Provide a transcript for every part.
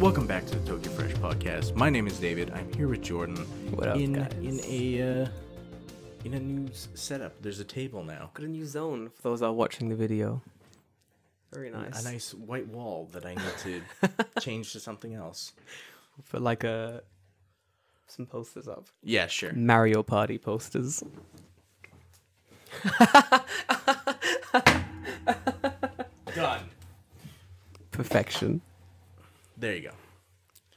Welcome back to the Tokyo Fresh podcast. My name is David. I'm here with Jordan. What up, in guys? in a uh, in a new setup. There's a table now. Got a new zone for those that are watching the video. Very nice. A nice white wall that I need to change to something else. Put like a some posters up. Yeah, sure. Mario Party posters. Done. Perfection. There you go.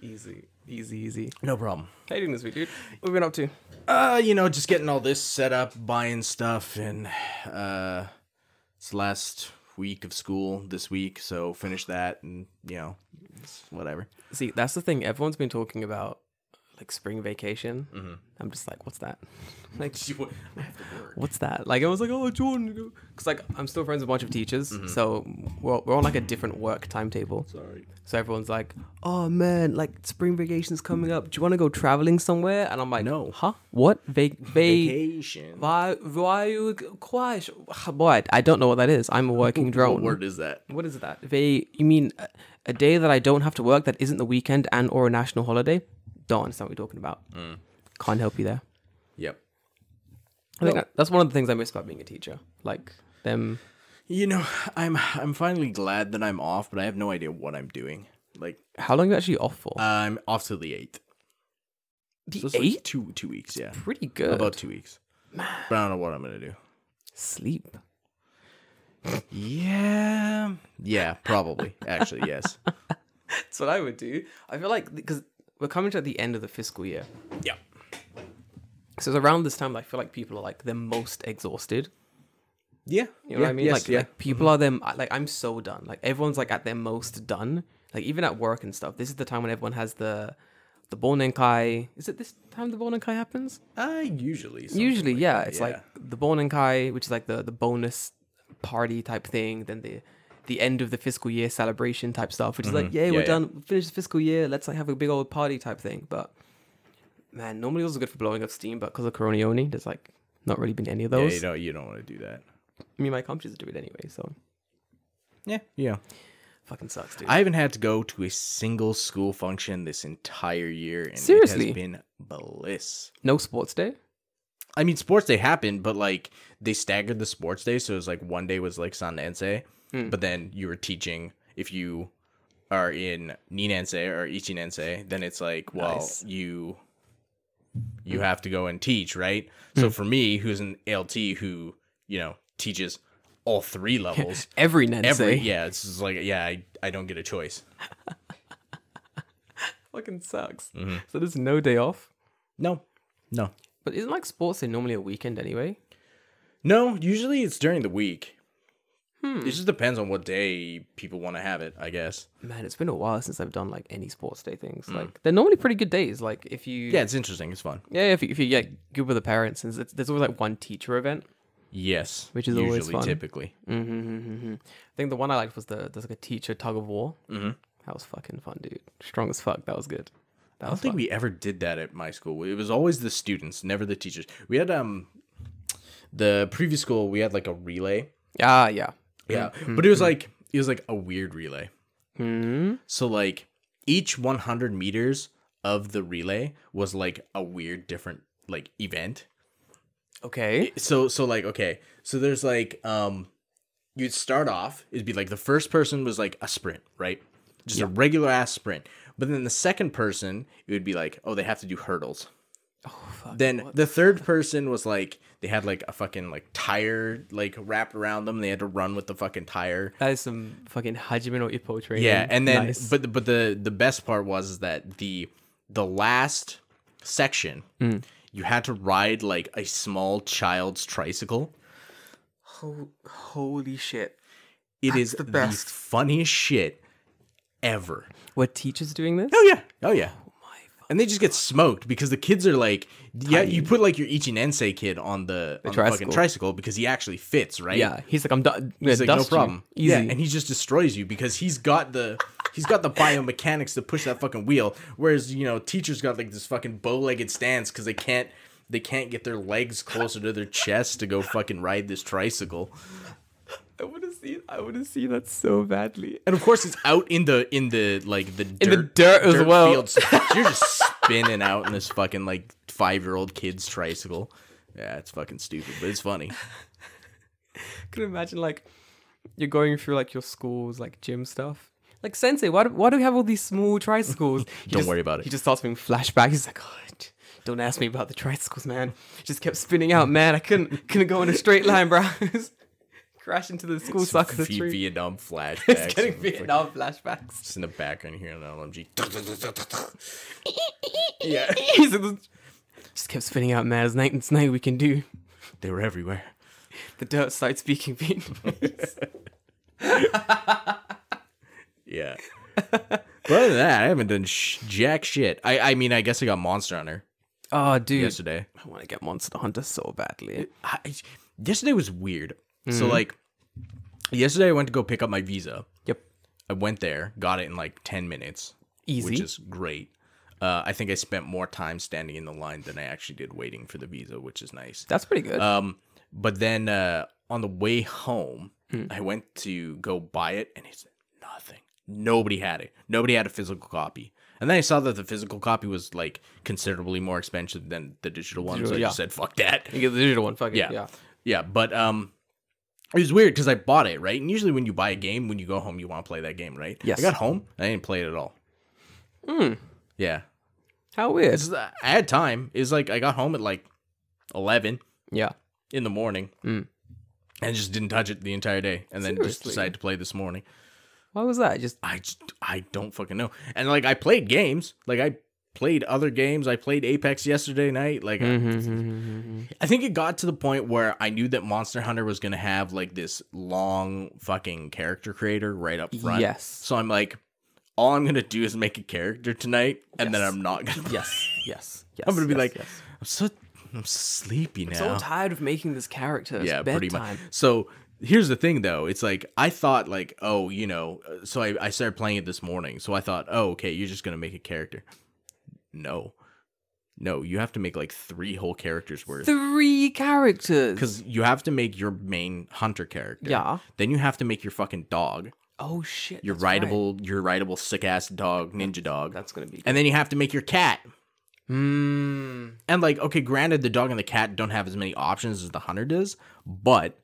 Easy, easy, easy. No problem. How you doing this week, dude? What have you been up to? Uh, you know, just getting all this set up, buying stuff, and uh, it's last week of school this week, so finish that, and you know, it's whatever. See, that's the thing. Everyone's been talking about like spring vacation. Mm-hmm. I'm just like, what's that? like, I have to work. what's that? Like, I was like, oh, Jordan, because like I'm still friends with a bunch of teachers, mm-hmm. so we're we're on like a different work timetable. Sorry. So everyone's like, "Oh man, like spring vacation's coming up. Do you want to go traveling somewhere?" And I'm like, No. huh? What? Va- va- Vacation. why? Why you quiet? Boy, I don't know what that is. I'm a working drone. What word is that? What is that? Va- you mean a, a day that I don't have to work that isn't the weekend and or a national holiday? Don't understand what you're talking about. Mm. Can't help you there. Yep. I think that- that's one of the things I miss about being a teacher. Like them. You know, I'm I'm finally glad that I'm off, but I have no idea what I'm doing. Like, How long are you actually off for? I'm off till the eighth. the So it's like eight? two two weeks, yeah, Pretty good. about two weeks. But I don't know what I'm gonna do. Sleep. Yeah, yeah, probably. Actually, yes. That's what I would do. I feel like because we're coming to the end of the fiscal year, Yeah. so it's around this time that I feel like people are like the most exhausted. Yeah. You know what I mean? like, like people are them. Like I'm so done. Like everyone's like at their most done. Like even at work and stuff. This is the time when everyone has the the Bonenkai. Is it this time the Bonenkai happens? uh, usually. Usually, like yeah. that, It's like the Bonenkai, which is like the the bonus party type thing. Then the the end of the fiscal year celebration type stuff, which is like, yeah, Mm-hmm. Yeah, we're yeah. done, we finished the fiscal year. Let's like have a big old party type thing. But man, normally those are good for blowing up steam, but because of Coronioni, there's like not really been any of yeah, those. you don't you don't want to do that. I mean, my companies do it anyway, so Yeah, yeah. fucking sucks, dude. I haven't had to go to a single school function this entire year, and Seriously? it has been bliss. no sports day. I mean, sports day happened, but like they staggered the sports day, so it was like one day was like San Sanense, Hmm. but then you were teaching if you are in Ninense or Ichinense, then it's like, well, Nice. you you have to go and teach, right? So Hmm. for me, who's an LT who you know teaches all three levels, Every Nensei. every yeah, it's just like yeah, I I don't get a choice. fucking sucks. Mm-hmm. So there's no day off. No, no, But isn't like sports day normally a weekend anyway? no. Usually it's during the week. Hmm. It just depends on what day people want to have it, I guess. Man, it's been a while since I've done like any sports day things. Like they're normally pretty good days. Like if you. Yeah, it's interesting. It's fun. yeah if you, if you get good with the parents, and there's always like one teacher event. Yes, Which is usually always fun. typically. Mm-hmm, I think the one I liked was the there's like a teacher tug of war. Mm-hmm. That was fucking fun, dude. Strong as fuck. That was good. That I don't was think fun. we ever did that at my school. It was always the students, never the teachers. We had um the previous school. We had like a relay. Ah, yeah. Yeah, but it was like it was like a weird relay. Hmm. So like each 100 meters of the relay was like a weird different like event. Okay. so so like okay so there's like um you'd start off it'd be like the first person was like a sprint right just a regular ass sprint but then the second person it would be like oh they have to do hurdles Oh fuck. then the third person was like they had like a fucking like tire like wrapped around them they had to run with the fucking tire That is some fucking Hajime no Ippo training. yeah and then Nice. but but the the best part was is that the the last section Mm. you had to ride like a small child's tricycle Ho- holy shit. It That's is the the, best. funniest shit ever. Were teachers doing this? Oh yeah, oh yeah. And they just get smoked because the kids are like, yeah, you put like your Ichinense kid on the, on the fucking tricycle. tricycle because he actually fits, right? Yeah. He's like, I'm done. He's like, no you. problem. Easy. Yeah, and he just destroys you because he's got the he's got the biomechanics to push that fucking wheel. Whereas you know, teachers got like this fucking bow-legged stance because they can't they can't get their legs closer to their chest to go fucking ride this tricycle. I want to see. I want to see that so badly. And of course, it's out in the in the like the In the dirt as well. fields. You're just spinning out in this fucking like five year old kid's tricycle. Yeah, it's fucking stupid, but it's funny. Can imagine like you're going through like your school's like gym stuff? Like Sensei, why do, why do we have all these small tricycles? Don't just- worry about it. He just starts having flashbacks. He's like, oh, don't ask me about the tricycles, man. Just kept spinning out, man. I couldn't couldn't go in a straight line, bro. Crash into the school sucker the V- tree. Vietnam flashbacks. It's getting Vietnam flashbacks. Just in the background here on LMG. yeah, just kept spinning out, man. There's nothing, there's nothing we can do. they were everywhere. The dirt started speaking Vietnamese. Yeah. but other than that, I haven't done sh- jack shit. I I mean, I guess I got Monster Hunter oh, dude. yesterday. I want to get Monster Hunter so badly. I, yesterday was weird. Mm-hmm. So like, yesterday I went to go pick up my visa. Yep. I went there, got it in like ten minutes, Easy. which is great. Uh, I think I spent more time standing in the line than I actually did waiting for the visa, which is nice. That's pretty good. Um, but then uh, on the way home, Hmm. I went to go buy it, and it's nothing. Nobody had it. Nobody had a physical copy. And then I saw that the physical copy was like considerably more expensive than the digital one, so I yeah. just said, "Fuck that." you get the digital one. Fuck it. Yeah. Yeah. Yeah, but um, it was weird because I bought it right, and usually when you buy a game, when you go home, you want to play that game, right? Yes. I got home, I didn't play it at all. Hmm. Yeah, How weird. it's, I had time. It was like I got home at like eleven Yeah. in the morning, Mm. and just didn't touch it the entire day, and then just decided to play this morning. Why was that? Just I just I don't fucking know. And like I played games, like I played other games. I played Apex yesterday night. Like I- Mm-hmm. I think it got to the point where I knew that Monster Hunter was gonna have like this long fucking character creator right up front. Yes. So I'm like, all I'm gonna do is make a character tonight, and then I'm not gonna. Yes, yes, yes. I'm gonna be yes, like, yes. I'm so I'm sleepy now. so tired of making this character. It's yeah, bedtime. pretty much. So here's the thing, though. It's like I thought, like, oh, you know. uh, So I I started playing it this morning. So I thought, oh, okay, you're just gonna make a character. No, no, you have to make like three whole characters worth. Three characters. Because you have to make your main hunter character. Yeah. Then you have to make your fucking dog, Oh shit. your that's right. rideable, your rideable sick ass dog, ninja dog, That's gonna be. and then you have to make your cat. Mmm. And like, okay, granted, the dog and the cat don't have as many options as the hunter does, but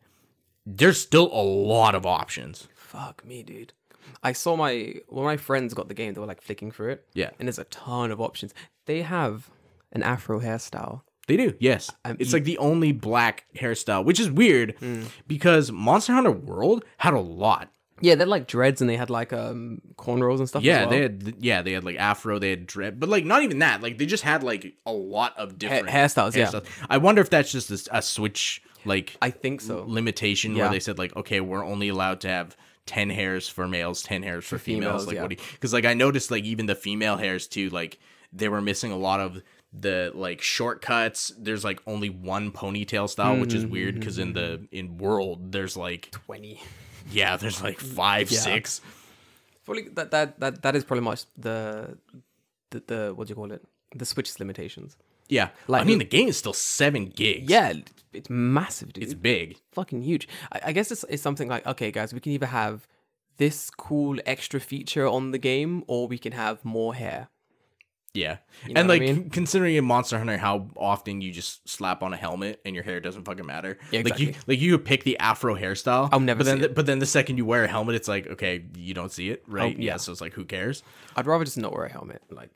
there's still a lot of options. Fuck me, dude. I saw my when my friends got the game. They were like flicking through it. Yeah. And there's a ton of options. They have an afro hairstyle. They do, yes. Um, it's like the only black hairstyle, which is weird Hmm. because Monster Hunter World had a lot. Yeah, they had like dreads and they had like um cornrows and stuff. Yeah, well. they had yeah, they had like afro, they had dread, but like not even that. Like they just had like a lot of different hairstyles, yeah. I wonder if that's just a, a switch like I think so. limitation where they said like, okay, we're only allowed to have ten hairs for males, ten hairs for, females. females, Like yeah. what? Because like I noticed like even the female hairs too, like they were missing a lot of the like shortcuts. There's like only one ponytail style, which is weird because in the mm-hmm. in world there's like Twenty. yeah, there's like five, Yeah. six. Probably that that that that is probably much the the, the what do you call it? The Switch's limitations. Yeah, Like- I mean the game is still seven gigs. Yeah, it's massive, dude. it's big. fucking huge. I, I guess it's, it's something like okay, guys, we can either have this cool extra feature on the game, or we can have more hair. Yeah, You know and what I like mean? considering in Monster Hunter how often you just slap on a helmet and your hair doesn't fucking matter. Yeah, exactly. Like you, like you pick the Afro hairstyle. I'll never But then, the, but then the second you wear a helmet, it's like okay, you don't see it, right? Oh, yeah. yeah. So it's like who cares? I'd rather just not wear a helmet. Like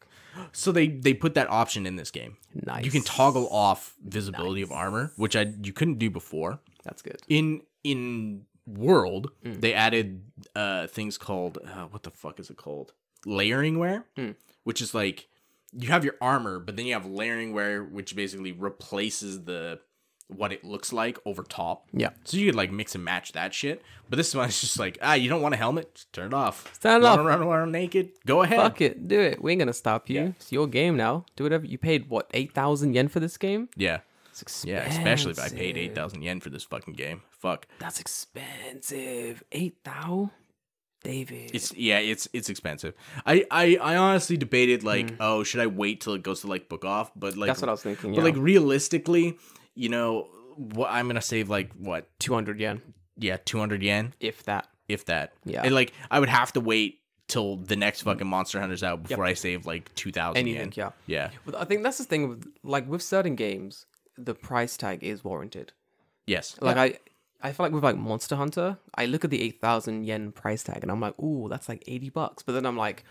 So they they put that option in this game. nice. You can toggle off visibility of armor, which I you couldn't do before. That's good. in in world Mm. they added uh things called uh, what the fuck is it called layering wear Mm. which is like you have your armor but then you have layering wear which basically replaces the what it looks like over top Yeah. so you could like mix and match that shit but this one is just like ah you don't want a helmet just turn it off Turn it off. run around naked go ahead Fuck it, do it. We ain't gonna stop you. Yeah. It's your game now. Do whatever. You paid what eight thousand yen for this game? yeah It's expensive. yeah especially if i paid 8000 yen for this fucking game fuck That's expensive. Eight thou, David. It's yeah, it's it's expensive. I I, I honestly debated like, Mm. oh, should I wait till it goes to like book off? But like, That's what I was thinking. but Yeah. like realistically, you know, what I'm gonna save like what two hundred yen. yeah, two hundred yen, if that. if that. Yeah. and like I would have to wait till the next fucking Monster Hunter's out before I save like two thousand Anything, yen. yeah. Yeah, But I think that's the thing with like with certain games, the price tag is warranted. yes, Like I I feel like with like Monster Hunter, I look at the eight thousand yen price tag and I'm like, ooh, that's like eighty bucks. But then I'm like,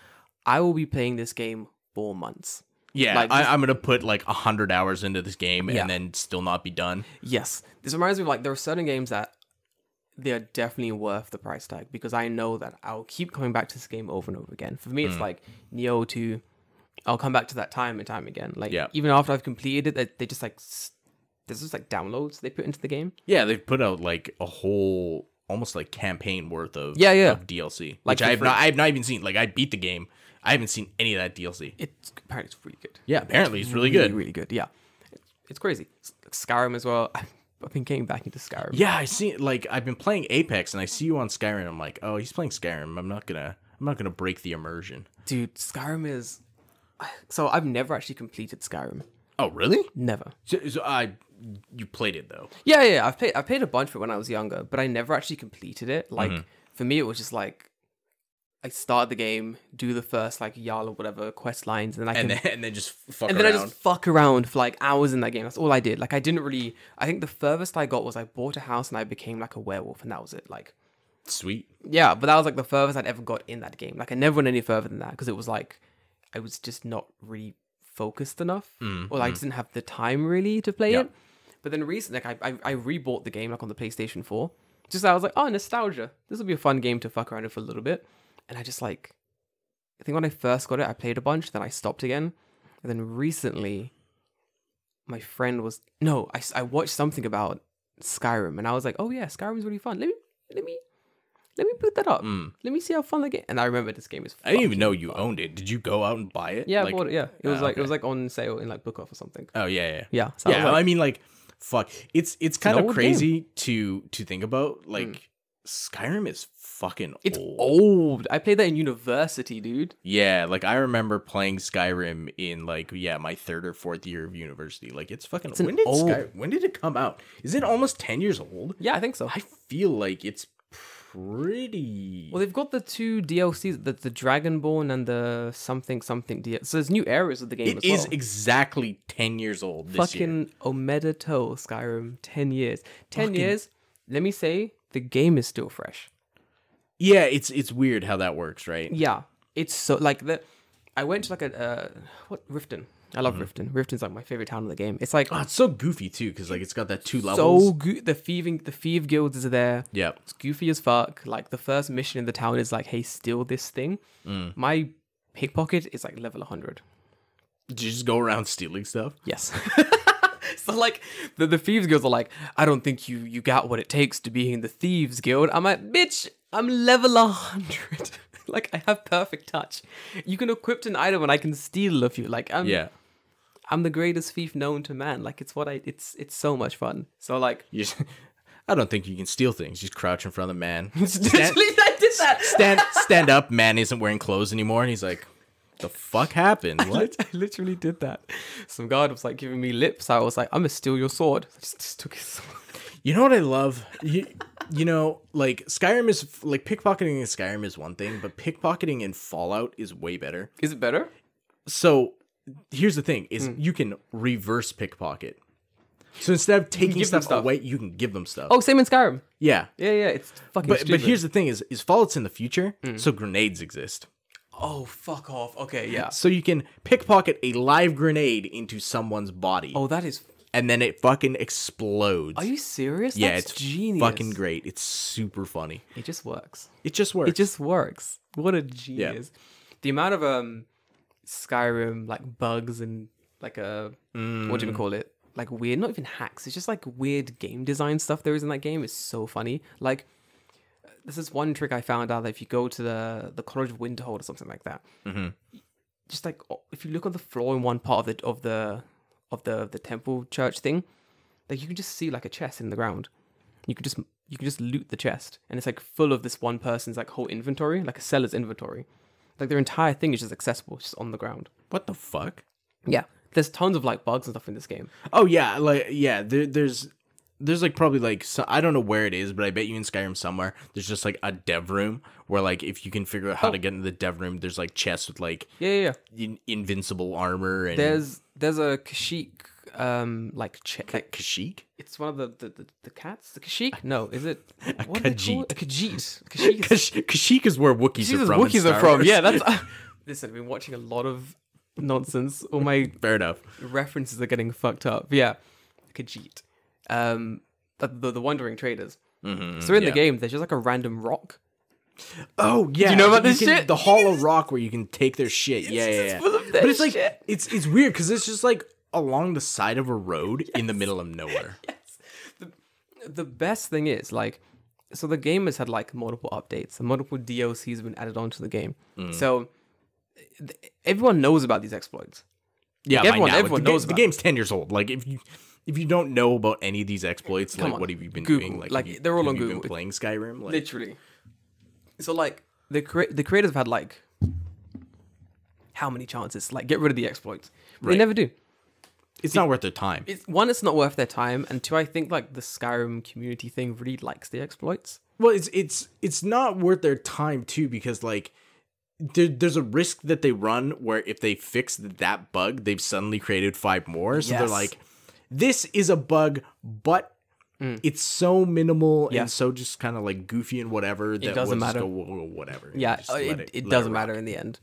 I will be playing this game for months. Yeah. like, I, I'm gonna put like a hundred hours into this game Yeah. and then still not be done. Yes. This reminds me of like there are certain games that they are definitely worth the price tag because I know that I'll keep coming back to this game over and over again. For me, it's mm. like Nioh 2. I'll come back to that time and time again. Like Yeah. even after I've completed it, they, they just like there's just like downloads they put into the game. Yeah, they've put out like a whole almost like campaign worth of Yeah, yeah. of DLC, Like which I have not I have not even seen. Like I beat the game, I haven't seen any of that DLC. It's apparently it's really good. Yeah, apparently it's really really, good. really good. Yeah, it's, it's crazy. Skyrim as well. I've, I've been getting back into Skyrim. Yeah, I see. Like I've been playing Apex, and I see you on Skyrim. I'm like, oh, he's playing Skyrim. I'm not gonna, I'm not gonna break the immersion. dude, Skyrim is. So I've never actually completed Skyrim. Oh, really? Never. So, so I, you played it though. Yeah, yeah. I've played. I played a bunch of it when I was younger, but I never actually completed it. Like Mm-hmm. for me, it was just like. I start the game, do the first like Jarl or whatever quest lines, and then I can And then, and then just fuck and then around. I just fuck around for like hours in that game. That's all I did. Like I didn't really. I think the furthest I got was I bought a house and I became like a werewolf, and that was it. Like Sweet. yeah, but that was like the furthest I'd ever got in that game. Like I never went any further than that because it was like I was just not really focused enough, mm, or I just mm. didn't have the time really to play Yeah. it. But then recently, like I, I I rebought the game like on the PlayStation Four. Just I was like, oh nostalgia. This will be a fun game to fuck around with for a little bit, and I just like. I think when I first got it, I played a bunch, then I stopped again, and then recently, my friend was no, I I watched something about Skyrim, and I was like, oh yeah, Skyrim's really fun. Let me let me let me boot that up. Let me see how fun the game. And I remember this game is. Mm. I didn't even know you fun. owned it. Did you go out and buy it? Yeah, Like- I bought it. Yeah, it was Ah, like it was like on sale in like Book Off or something. Oh yeah, yeah. Yeah, so I yeah. was like- I mean, like, fuck. It's it's kind of crazy to to think about. Like, Skyrim is fucking It's old. old. I played that in university, dude. Yeah, like I remember playing Skyrim in like yeah my third or fourth year of university. Like it's fucking. an when did old- Sky, when did it come out? Is it almost ten years old? Yeah, I think so. I feel like it's pretty. Well, they've got the two DLCs, the, the Dragonborn and the something something DLC. So there's new areas of the game it is well. exactly ten years old. This year. Fucking Omega Toe Skyrim, ten years. Ten Fucking- years. Let me say, the game is still fresh. Yeah, it's it's weird how that works, right? Yeah, it's so like the. I went to like a uh, what Riften. I love Riften. Riften's like my favorite town in the game. It's like Oh, it's so goofy too, because like it's got that two levels. so good. The thieving, the thief guilds are there. Yep. It's goofy as fuck. Like the first mission in the town is like, hey, steal this thing. Mm. My pickpocket is like level 100. Did you just go around stealing stuff? Yes. so like the, the thieves guilds are like, I don't think you you got what it takes to be in the thieves guild. I'm like, bitch, I'm level 100. like I have perfect touch. You can equip an item and I can steal a few. Like I'm Yeah. I'm the greatest thief known to man. Like it's what I it's it's so much fun. So like You just, I don't think you can steal things. Just crouch in front of the man. stand, I did that. stand stand up. Man isn't wearing clothes anymore, and he's like, "The fuck happened? What?" I literally did that. Some guard was like giving me lips. I was like, I'm gonna steal your sword. I just, just took his sword. You know what I love? You, you know, like Skyrim is like pickpocketing in Skyrim is one thing, but pickpocketing in Fallout is way better. Is it better? So here's the thing: is you can reverse pickpocket. So instead of taking stuff, stuff. away, you can give them stuff. Oh, same in Skyrim. yeah. Yeah, yeah. It's fucking. But stupid. but here's the thing: is is Fallout's in the future, Hmm. so grenades exist. Oh, fuck off. Okay, yeah. So you can pickpocket a live grenade into someone's body, Oh, that is. and then it fucking explodes. Are you serious? yeah, That's it's genius. fucking great. It's super funny. It just works. It just works. It just works. What a genius. Yeah. The amount of um Skyrim like bugs and like a what do you call it? Like weird, not even hacks. It's just like weird game design stuff there is in that game is so funny. Like this is one trick I found out that if you go to the the College of Winterhold or something like that, mm-hmm. just like if you look on the floor in one part of the of the of the the temple church thing, like you can just see like a chest in the ground. You can just you can just loot the chest, and it's like full of this one person's like whole inventory, like a seller's inventory. Like their entire thing is just accessible, just on the ground. what the fuck? Yeah, there's tons of like bugs and stuff in this game. Oh yeah, like yeah. There, there's there's like probably like so, I don't know where it is, but I bet you in Skyrim somewhere there's just like a dev room where like if you can figure out how to get into the dev room, there's like chests with like Yeah, yeah, yeah. in, invincible armor and There's there's a Kashyyyk um like che- like Kashyyyk. it's one of the the, the, the cats the Kashyyyk no is it what A they? Khajiit. a Khajiit Kashyyyk is- Kashyyyk is where Wookiees Jesus, are from. Wookiees are from yeah that's listen I've been watching a lot of nonsense all my fair enough. references are getting fucked up yeah Khajiit um the the, the wandering traders Mhm, so in yeah. the game there's just like a random rock Oh yeah, Do you know about this can- shit? The Hollow Rock where you can take their shit. yeah, yeah, yeah. of but it's like shit. it's it's weird because it's just like along the side of a road in the middle of nowhere. yes. the best thing is like so the game has had like multiple updates and multiple DLCs have been added onto the game. Mm. So th- everyone knows about these exploits. Yeah, Like, everyone- now, everyone the, ga- knows the game's ten years old. Like if you if you don't know about any of these exploits, Come like on, what have you been Google. doing? Like, Like, you- they're all on you been Google. playing Skyrim. Like, Literally. So like the crea- the creators have had like how many chances like get rid of the exploits? But They never do. it's not worth their time. It's one, it's not worth their time, and two, I think like the Skyrim community thing really likes the exploits. Well, it's it's it's not worth their time too because like there, there's a risk that they run where if they fix that bug, they've suddenly created five more. So they're like, this is a bug, but it's so minimal Yeah. and so just kind of like goofy and whatever that doesn't we'll matter. go, "Whoa, whoa, whatever. Yeah, uh, it, it, doesn't rock." matter in the end.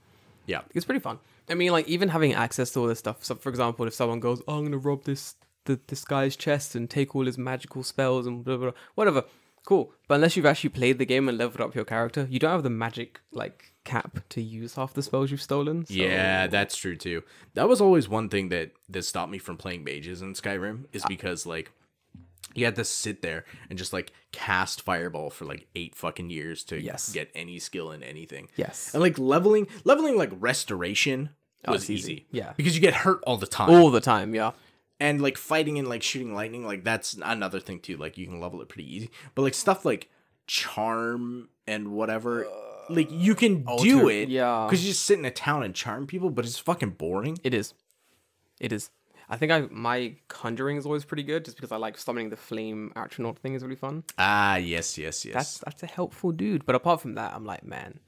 Yeah. It's pretty fun. I mean, like even having access to all this stuff. So, for example, if someone goes, "Oh, I'm gonna rob this the, this guy's chest and take all his magical spells and blah, blah, blah, whatever," cool. But unless you've actually played the game and leveled up your character, you don't have the magic like cap to use half the spells you've stolen. So, Yeah, that's true too. That was always one thing that that stopped me from playing mages in Skyrim is ah. because like you had to sit there and just like cast fireball for like eight fucking years to Yes. get any skill in anything. Yes. And like leveling leveling like restoration Oh, was easy. easy. Yeah. Because you get hurt all the time. all the time. Yeah. And like fighting and like shooting lightning, like that's another thing too. Like you can level it pretty easy. But like stuff like charm and whatever like you can do it yeah. because you just sit in a town and charm people, but it's fucking boring. It is. It is. I think I my conjuring is always pretty good, just because I like summoning the flame atronach thing is really fun. Ah, yes, yes, yes. That's that's a helpful dude. But apart from that, I'm like, man,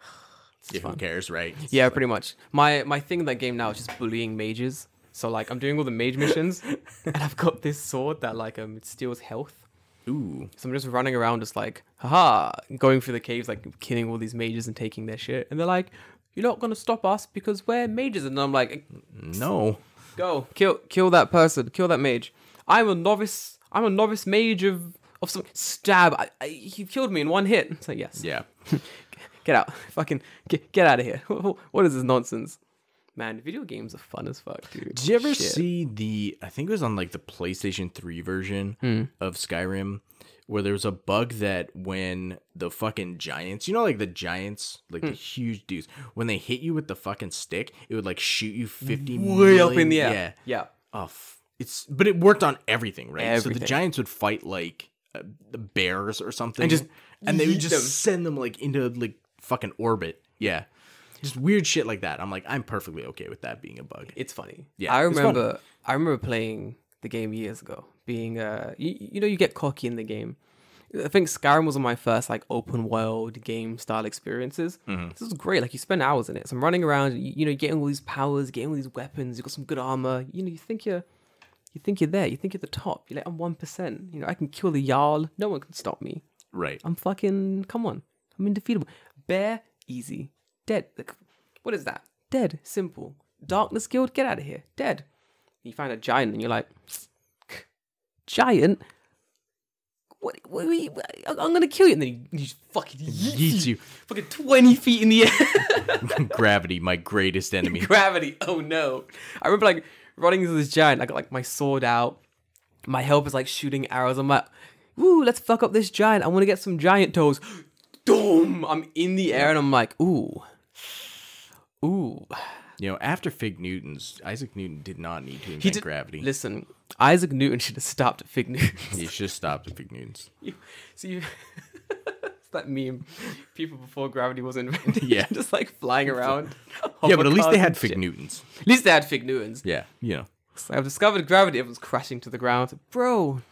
yeah, who cares, right? It's yeah, like- pretty much. My my thing in that game now is just bullying mages. So like, I'm doing all the mage missions, and I've got this sword that like um it steals health. Ooh. So I'm just running around, just like, haha, going through the caves, like killing all these mages and taking their shit. And they're like, "You're not gonna stop us because we're mages." And I'm like, No. Go kill kill that person. Kill that mage. I'm a novice. I'm a novice mage of of some stab. I, I, you killed me in one hit. So yes. Yeah. Get out. Fucking get get out of here. what is this nonsense? Man, video games are fun as fuck, dude. Did you ever Shit. see the? I think it was on like the PlayStation Three version Hmm. of Skyrim, where there was a bug that when the fucking giants, you know, like the giants, like Hmm. the huge dudes, when they hit you with the fucking stick, it would like shoot you fifty way up in the air? Yeah. Yeah. Oh, it's but it worked on everything, right? So the giants would fight like uh, the bears or something, And just and they would just them. send them like into like fucking orbit. Yeah, just weird shit like that. I'm like, I'm perfectly okay with that being a bug. It's funny. Yeah, I remember. I remember playing the game years ago. Being uh, you, you know, you get cocky in the game. I think Skyrim was one of my first like open world game style experiences. Mm-hmm. This was great. Like you spend hours in it. So I'm running around. You, you know, getting all these powers, getting all these weapons. You got some good armor. You know, you think you're, you think you're there. You think you're the top. You're like I'm one percent. You know, I can kill the Jarl. No one can stop me. Right. I'm fucking. Come on. I'm indefeatable. Bear, easy. Dead. Like, what is that? Dead. Simple. Darkness Guild, get out of here. Dead. You find a giant and you're like, giant? What, what, what, I'm gonna kill you. And then he, he just fucking yeets, Yeets you. Fucking 20 feet in the air. Gravity, my greatest enemy. Gravity. Oh no. I remember like running into this giant. I got like my sword out. My help is like shooting arrows. I'm like, woo, let's fuck up this giant. I want to get some giant toes. Doom! I'm in the air and I'm like, ooh. Ooh. You know, after Fig Newtons, Isaac Newton did not need to invent He did, gravity. Listen, Isaac Newton should have stopped at Fig Newtons. He should have stopped at Fig Newtons. You- so you, it's that meme. People before gravity was invented. Yeah. just like flying around. Yeah, but at least they had Fig shit. Newtons. At least they had Fig Newtons. Yeah, you know. So I've discovered gravity. Everyone's crashing to the ground. Bro,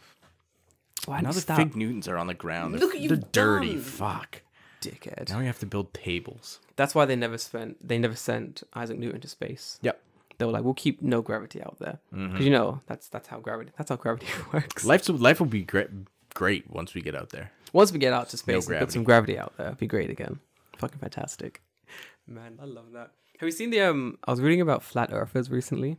Why Now not the stop, fig Newtons are on the ground. They're, Look what they're you've dirty. Fuck. Dickhead? Now we have to build tables. That's why they never spent. They never sent Isaac Newton to space. Yep. They were like, we'll keep no gravity out there because Mm-hmm. you know that's that's how gravity that's how gravity works. Life life will be great great once we get out there. Once we get out to space and gravity. put some gravity out there, it'd be great again. Fucking fantastic. Man, I love that. Have you seen the um? I was reading about flat earthers recently.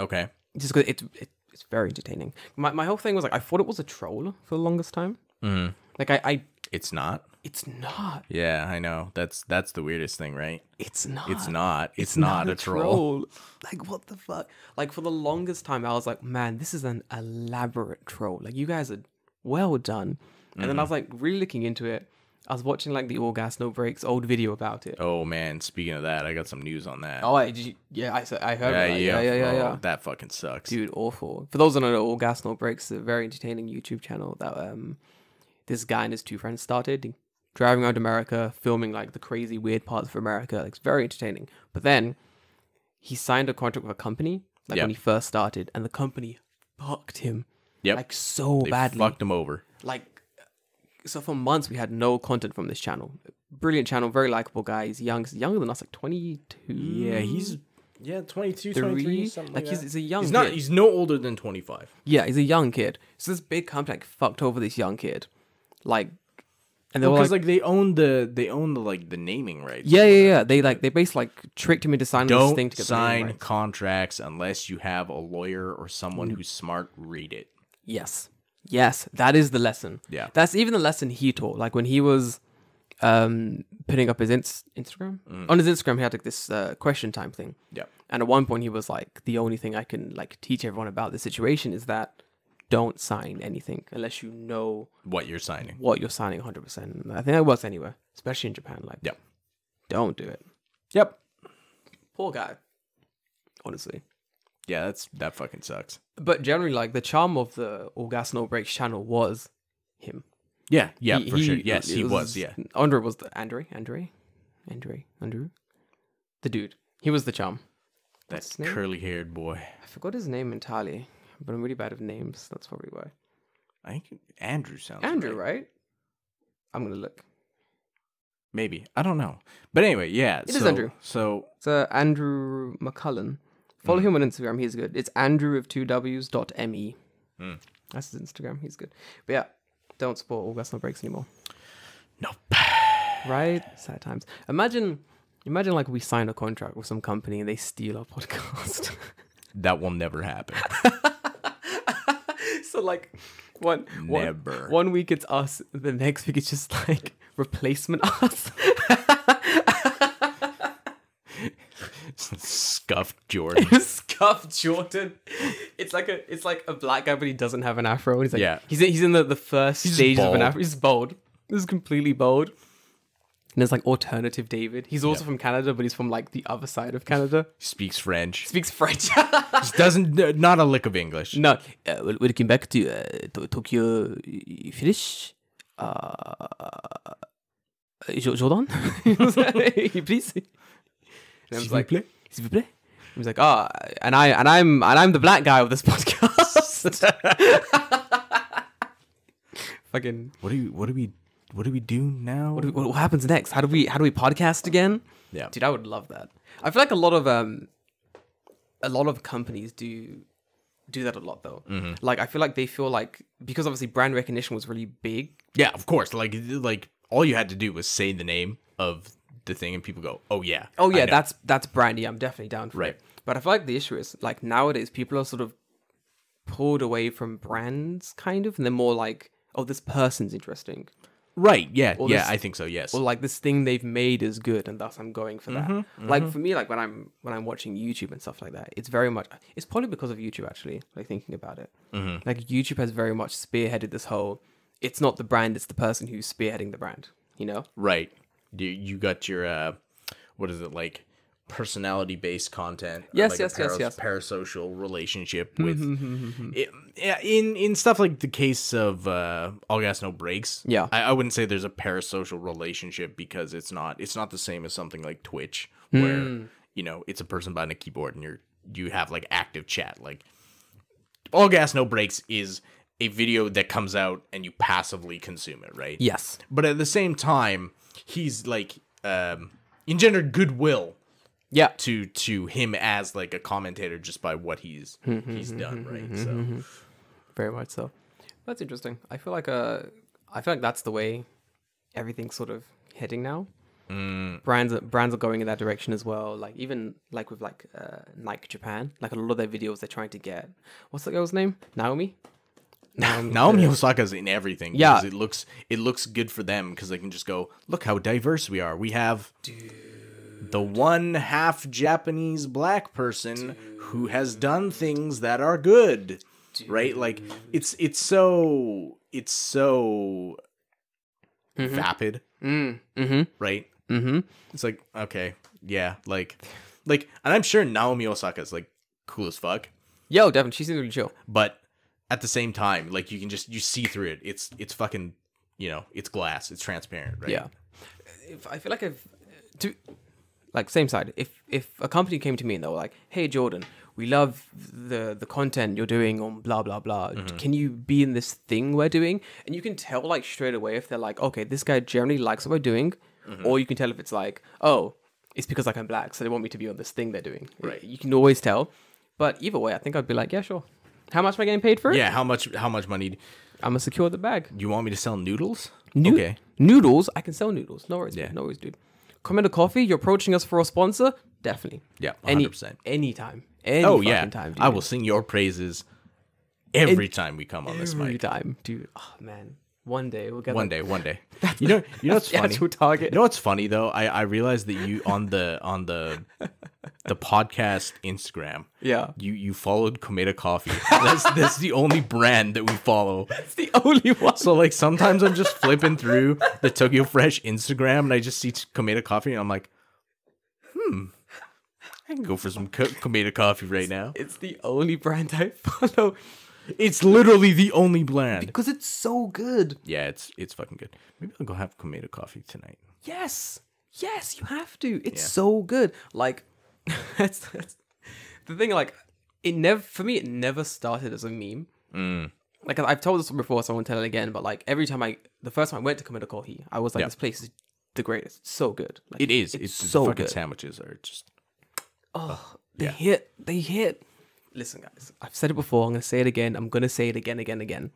Okay. Just because it, it it's very entertaining. My my whole thing was like I thought it was a troll for the longest time. Mm. Like I I It's not. It's not. Yeah, I know. That's that's the weirdest thing, right? It's not. It's not. It's, not, a troll. Like what the fuck? Like for the longest time, I was like, man, this is an elaborate troll. Like you guys are well done. And then I was like really looking into it. I was watching like the All Gas No Brakes old video about it. Oh man, speaking of that, I got some news on that. Oh, I, did you- yeah, I, I heard. yeah, yeah, yeah, yeah, yeah, Oh, yeah. That fucking sucks. Dude, awful. For those that don't know, All Gas No Brakes, is a very entertaining YouTube channel that um this guy and his two friends started, driving around America, filming like the crazy weird parts of America. Like, it's very entertaining. But then he signed a contract with a company like Yeah. when he first started, and the company fucked him Yep. like so they badly. fucked him over. Like, so for months we had no content from this channel. Brilliant channel, very likable guy. He's young, he's younger than us, like twenty two. Yeah, he's yeah, 22, Three? 23, something Like, like, he's- he's a young He's not kid. he's no older than 25. Yeah, he's a young kid. So this big company like fucked over this young kid, like, and they were Because like, like, they own the they own the like the naming rights. yeah, yeah, yeah. They like they basically like tricked him into signing this Don't thing to get the sign contracts unless you have a lawyer or someone Mm. who's smart read it. Yes, yes, that is the lesson. Yeah. That's even the lesson he taught. Like when he was um putting up his inst- Instagram on his Instagram, he had like this uh, question time thing. Yeah. And at one point, he was like, "The only thing I can like teach everyone about this situation is that don't sign anything unless you know What you're signing. what you're signing 100." percent I think that works anywhere, especially in Japan. Like, Yep. don't do it. Yep. Poor guy. Honestly. Yeah, that's that fucking sucks. But generally, like the charm of the All Gas No Brakes channel was him. Yeah, yeah, He- for sure. Yes, he was. Yeah. Andre was the Andre, Andre, Andre, Andrew, the dude. He was the charm. That What's his name? curly haired boy. I forgot his name entirely, but I'm really bad with names. That's probably why. I think Andrew sounds Andrew, right. right? I'm gonna look. Maybe. I don't know. But anyway, yeah. It is so, Andrew. So It's uh, Andrew McCullen. Follow him on Instagram. He's good. It's Andrew of two W's dot me. Mm. That's his Instagram. He's good. But yeah, don't support All Gas No Brakes anymore. nope. Right? Sad times. Imagine, imagine like we sign a contract with some company and they steal our podcast. That will never happen. so like, one, one, one week it's us, the next week it's just like replacement us. Scuffed Jordan. scuffed Jordan. It's like a, it's like a black guy, but he doesn't have an afro. And he's like, Yeah. he's in, he's in the, the first He's stage of an afro. He's bald. This is completely bald. And there's like alternative David. He's also from Canada, but he's from like the other side of Canada. Speaks French. Speaks French. Just doesn't uh, not a lick of English. No, uh, wel- welcome back to uh, to- Tokyo uh, Finish. Uh, Jordan, please. And I was like, s'il vous plaît. He was like, ah, and I and I'm and I'm the black guy of this podcast. Fucking, What do you what do we what do we do now? what, do we, what happens next? How do we how do we podcast again? yeah. Dude, I would love that. I feel like a lot of um, a lot of companies do do that a lot though. Mm-hmm. Like I feel like they feel like because obviously brand recognition was really big. Yeah, of course. Like like all you had to do was say the name of the thing and people go, "Oh yeah." Oh yeah, that's that's brandy. I'm definitely down for Right. it. But I feel like the issue is like nowadays people are sort of pulled away from brands, kind of, and they're more like, oh, this person's interesting, right. Yeah. Or yeah, this- I think so. Yes. or like this thing they've made is good, and thus I'm going for that. Mm-hmm, Like for me, like when I'm when I'm watching YouTube and stuff like that, it's very much. It's probably because of YouTube actually. Like thinking about it, Mm-hmm. like YouTube has very much spearheaded this whole. It's not the brand; it's the person who's spearheading the brand. You know. right. You you got your uh what is it like personality based content? Yes, like yes, yes, paras- yes. Parasocial relationship with it, yeah, in in stuff like the case of uh all gas no brakes. Yeah. I, I wouldn't say there's a parasocial relationship because it's not it's not the same as something like Twitch where Hmm. you know it's a person behind a keyboard and you're you have like active chat like all gas no brakes is a video that comes out and you passively consume it, right? Yes. But at the same time, he's like um engendered goodwill Yeah. to to him as like a commentator just by what he's hmm, hmm, he's hmm, done, right? So Very much so. That's interesting. I feel like uh, I feel like that's the way everything's sort of heading now. Mm. Brands are, brands are going in that direction as well. Like even like with like uh, Nike Japan, like a lot of their videos they're trying to get. What's the girl's name? Naomi. Naomi. Naomi Osaka's in everything. Yeah. it looks it looks good for them because they can just go look how diverse we are. We have the one half Japanese black person who has done things that are good, right? Like it's it's so it's so vapid, Mm, mm-hmm. right? Mm-hmm. It's like okay, yeah, like like, and I'm sure Naomi Osaka is like cool as fuck, Yo, Devin, she seems really chill. but at the same time, like you can just you see through it. It's it's fucking you know it's glass. It's transparent, right? Yeah. If I feel like if to like same side, if if a company came to me and they were like, "Hey Jordan, we love the the content you're doing on blah blah blah. Mm-hmm. Can you be in this thing we're doing?" And you can tell like straight away if they're like, "Okay, this guy generally likes what we're doing," mm-hmm. or you can tell if it's like, "Oh, it's because like I'm black, so they want me to be on this thing they're doing." Right. You can always tell. But either way, I think I'd be like, "Yeah, sure." How much am I getting paid for it? Yeah, how much how much money I'm gonna secure the bag. you want me to sell noodles? Nu- okay. Noodles, I can sell noodles. No worries, yeah. no worries, dude. Comment a coffee. You're approaching us for a sponsor. Definitely. Yeah, Any 100%. anytime. Any Oh yeah. time, dude. I will sing your praises every time we come on this mic. every time, dude. Oh man, one day we'll get One that- day, one day. That's You know, you know what's funny? You know what's funny though? I I realized that you on the on the the podcast Instagram. Yeah, You you followed Komeda Coffee. That's that's the only brand that we follow. it's the only one. So like sometimes I'm just flipping through the Tokyo Fresh Instagram and I just see Komeda Coffee and I'm like, hmm, I can go for some Komeda Coffee right now. It's the only brand I follow It's literally the only brand. because it's so good. Yeah, it's it's fucking good. Maybe I'll go have Komeda Coffee tonight. Yes, yes, you have to. It's Yeah. so good. Like, that's, that's the thing. Like, it never for me. It never started as a meme. Mm. Like I've told this before, so I won't tell it again. But like every time I, the first time I went to Komeda Coffee, I was like, Yeah. this place is the greatest. It's so good. Like, It is. It's, It's, the so fucking good. sandwiches are just Oh, they yeah. hit. They hit. Listen, guys. I've said it before. I'm gonna say it again. I'm gonna say it again, again, again.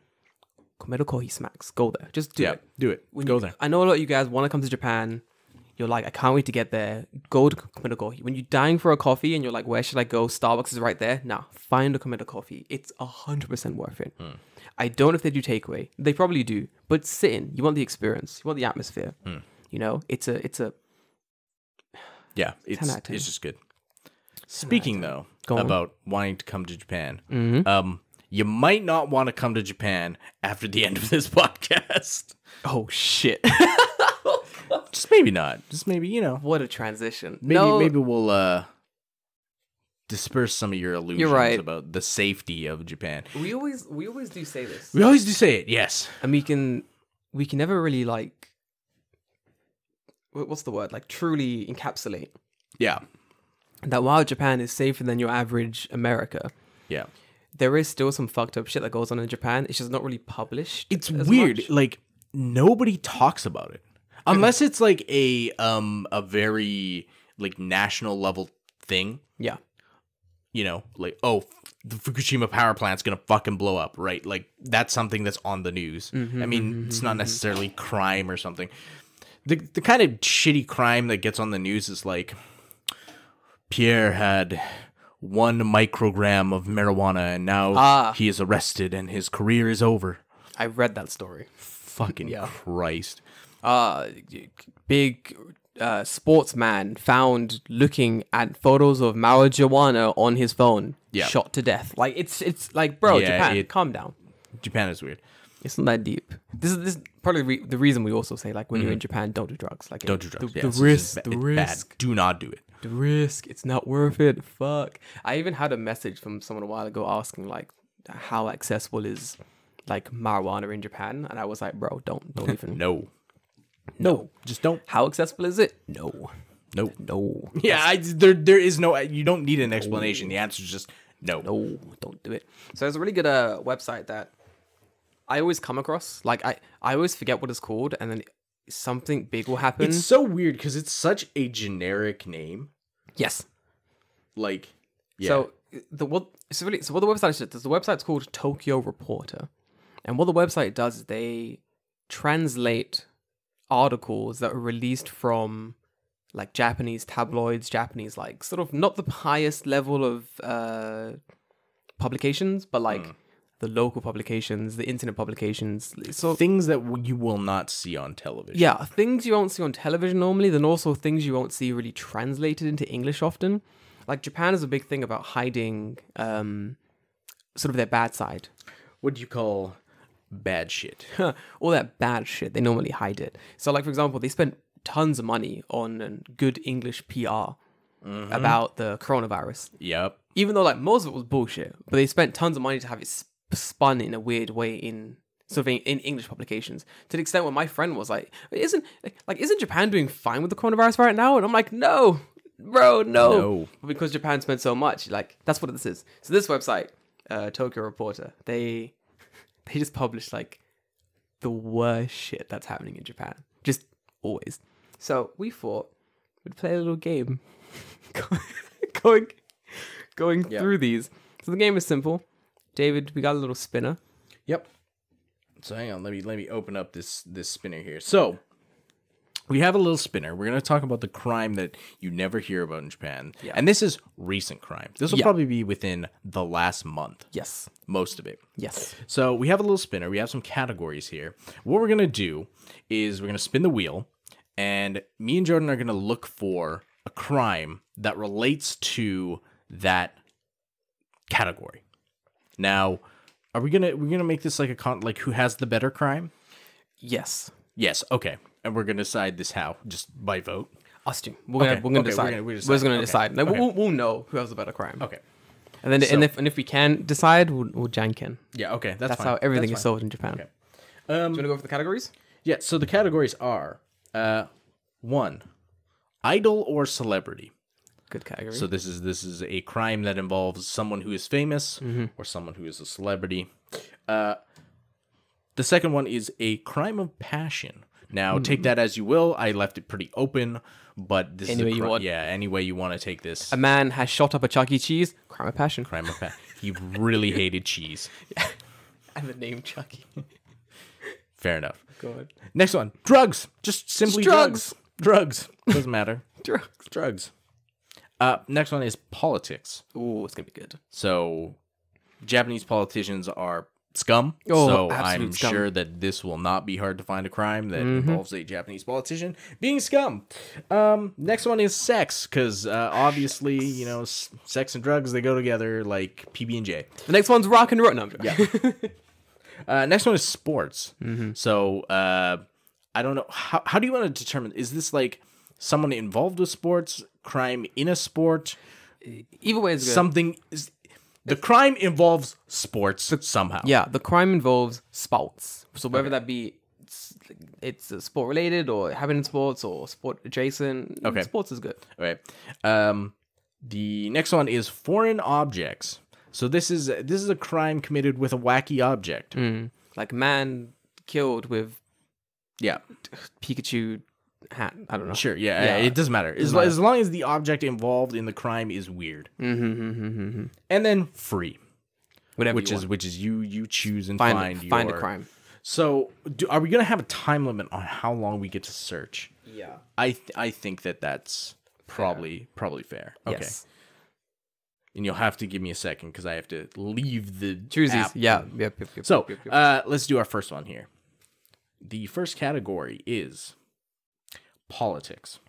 Komeda Coffee smacks. Go there. Just do yeah. it. Do it. When go you- there. I know a lot of you guys want to come to Japan. You're like, I can't wait to get there. Go to Komeda Coffee. When you're dying for a coffee and you're like, where should I go? Starbucks is right there. Nah, find a Komeda Coffee. It's hundred percent worth it. Hmm. I don't know if they do takeaway. They probably do, but sit in. You want the experience. You want the atmosphere. Hmm. You know, it's a, it's a. Yeah, it's out of 10. it's just good. Speaking though Go on. about wanting to come to Japan, Mhm. um, you might not want to come to Japan after the end of this podcast. Oh shit! Just maybe not. Just maybe you know. what a transition. Maybe no, maybe we'll uh disperse some of your illusions right. about the safety of Japan. we always we always do say this, We always do say it. Yes. and we can we can never really like. wh- What's the word? Like truly encapsulate Yeah. That while Japan is safer than your average America, Yeah. there is still some fucked up shit that goes on in Japan. It's just not really published. It's weird. much. Like nobody talks about it unless it's like a um a very like national level thing. Yeah. You know, like oh, the Fukushima power plant's gonna fucking blow up, right? Like that's something that's on the news. Mm-hmm, I mean, mm-hmm, it's not mm-hmm. necessarily crime or something. The the kind of shitty crime that gets on the news is like Pierre had one microgram of marijuana and now Ah. he is arrested and his career is over. I read that story. Fucking Yeah. Christ. uh big uh sportsman found looking at photos of marijuana on his phone Yeah. shot to death like it's it's like bro Yeah, japan it- calm down Japan is weird. It's not that deep this is this is probably re- the reason we also say like when you're in japan don't do drugs like Mm-hmm. Don't do drugs. the, Yeah, the it's risk ba- the it's bad. risk Do not do it. the risk it's not worth it fuck i even had a message from someone a while ago asking like how accessible is like marijuana in japan and i was like bro don't don't even No. no Just don't. how accessible is it no No. no Yeah, I, there there is no you don't need an explanation. The answer is just no. no, don't do it. So there's a really good uh, website that I always come across. Like I, I always forget what it's called, and then something big will happen. It's so weird because it's such a generic name. yes. Like, yeah. So the what so really so what the website is the website's called Tokyo Reporter, and what the website does is they translate articles that were released from like Japanese tabloids, Japanese like sort of not the highest level of uh, publications, but like the local publications, the internet publications. So things that you will not see on television. yeah, things you won't see on television normally, then also things you won't see really translated into English often. Like Japan is a big thing about hiding um, sort of their bad side. What do you call bad shit? All that bad shit, they normally hide it. So, like, for example, they spent tons of money on good English PR about the coronavirus. Yep. Even though, like, most of it was bullshit, but they spent tons of money to have it spun in a weird way in sort of in, in English publications to the extent where my friend was like, "Isn't like isn't Japan doing fine with the coronavirus right now?" And I'm like, "No, bro, no." No. Because Japan spent so much, like that's what this is. So this website, uh, Tokyo Reporter, they they just publish like the worst shit that's happening in Japan, just always. So we thought we'd play a little game, going going Yeah. through these. So the game is simple. David, we got a little spinner. Yep. So hang on, let me let me open up this this spinner here. So we have a little spinner. We're gonna talk about the crime that you never hear about in Japan. Yeah. And this is recent crime. This will Yeah. probably be within the last month. Yes. Most of it. Yes. So we have a little spinner. We have some categories here. What we're gonna do is we're gonna spin the wheel, and me and Jordan are gonna look for a crime that relates to that category. Now, are we gonna we're gonna make this like a con like who has the better crime? Yes. Yes. Okay. And we're gonna decide this how just by vote. Us two. We're gonna Okay, we're gonna okay, we're decide. gonna- We're, we just gonna Okay, decide. Like, we'll, we'll know who has the better crime. Okay. And then So- and if and if we can decide, we'll, we'll janken. Yeah. Okay. That's, That's how everything That's is sold in Japan. Okay. Do Um. you want to go for the categories? Yeah. So the categories are, uh, one, idol or celebrity. Good category. So this is this is a crime that involves someone who is famous or someone who is a celebrity. Uh, the second one is a crime of passion. Now take that as you will. I left it pretty open, but this Any way is a you want. Yeah, any way you want to take this a man has shot up a Chuck E. Cheese. Crime of passion. crime of passion. he really hated cheese. And the name Chucky. Fair enough. God. Next one, drugs. Just simply drugs. drugs. Drugs doesn't matter. Drugs. drugs. Uh, next one is politics. Ooh, it's gonna be good. So, Japanese politicians are scum. Oh, so I'm scum. sure that this will not be hard to find a crime that involves a Japanese politician being scum. Um, next one is sex, because uh, obviously, you know, s- sex and drugs they go together like PB and J. The next one's rock and roll. No, I'm. Uh, next one is sports. Mm-hmm. So uh, I don't know how how do you want to determine is this like someone involved with sports, crime in a sport, Either way is good. something is the crime involves sports somehow. Yeah, the crime involves sports. So whether that be it's, it's sport related or happening in sports or sport adjacent, Okay. sports is good. All right. Um, the next one is foreign objects. So this is this is a crime committed with a wacky object. Mm. Like man killed with Yeah, Pikachu hat. I don't know. sure. Yeah, Yeah. it doesn't matter as, as long as the object involved in the crime is weird. Mm-hmm, And then free, Whatever which is want. which is you you choose and find find find, a crime. So, do, are we gonna have a time limit on how long we get to search? Yeah. I th- I think that that's probably probably fair. Okay, Yes. and you'll have to give me a second because I have to leave the Choose app. Yeah. Yep, yep, yep, So, uh, let's do our first one here. The first category is politics.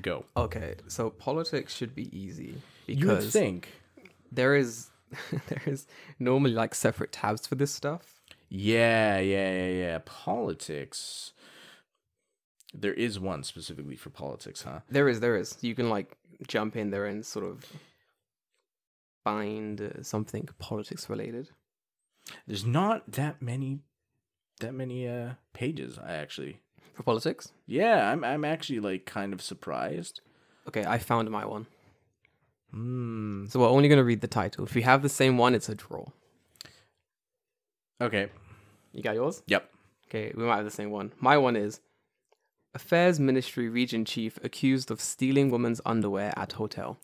Go. okay. So politics should be easy because You would think, there is there is normally like separate tabs for this stuff. yeah, yeah, yeah, yeah. Politics. There is one specifically for politics, huh? There is, there is. You can like jump in there and sort of find uh, something politics related. There's not that many, that many uh pages. I actually, For politics? yeah, I'm I'm actually like kind of surprised. Okay, I found my one. Hmm. So we're only going to read the title. If you have the same one, it's a draw. Okay. You got yours? Yep. Okay, we might have the same one. My one is Affairs Ministry Region Chief accused of stealing woman's underwear at hotel.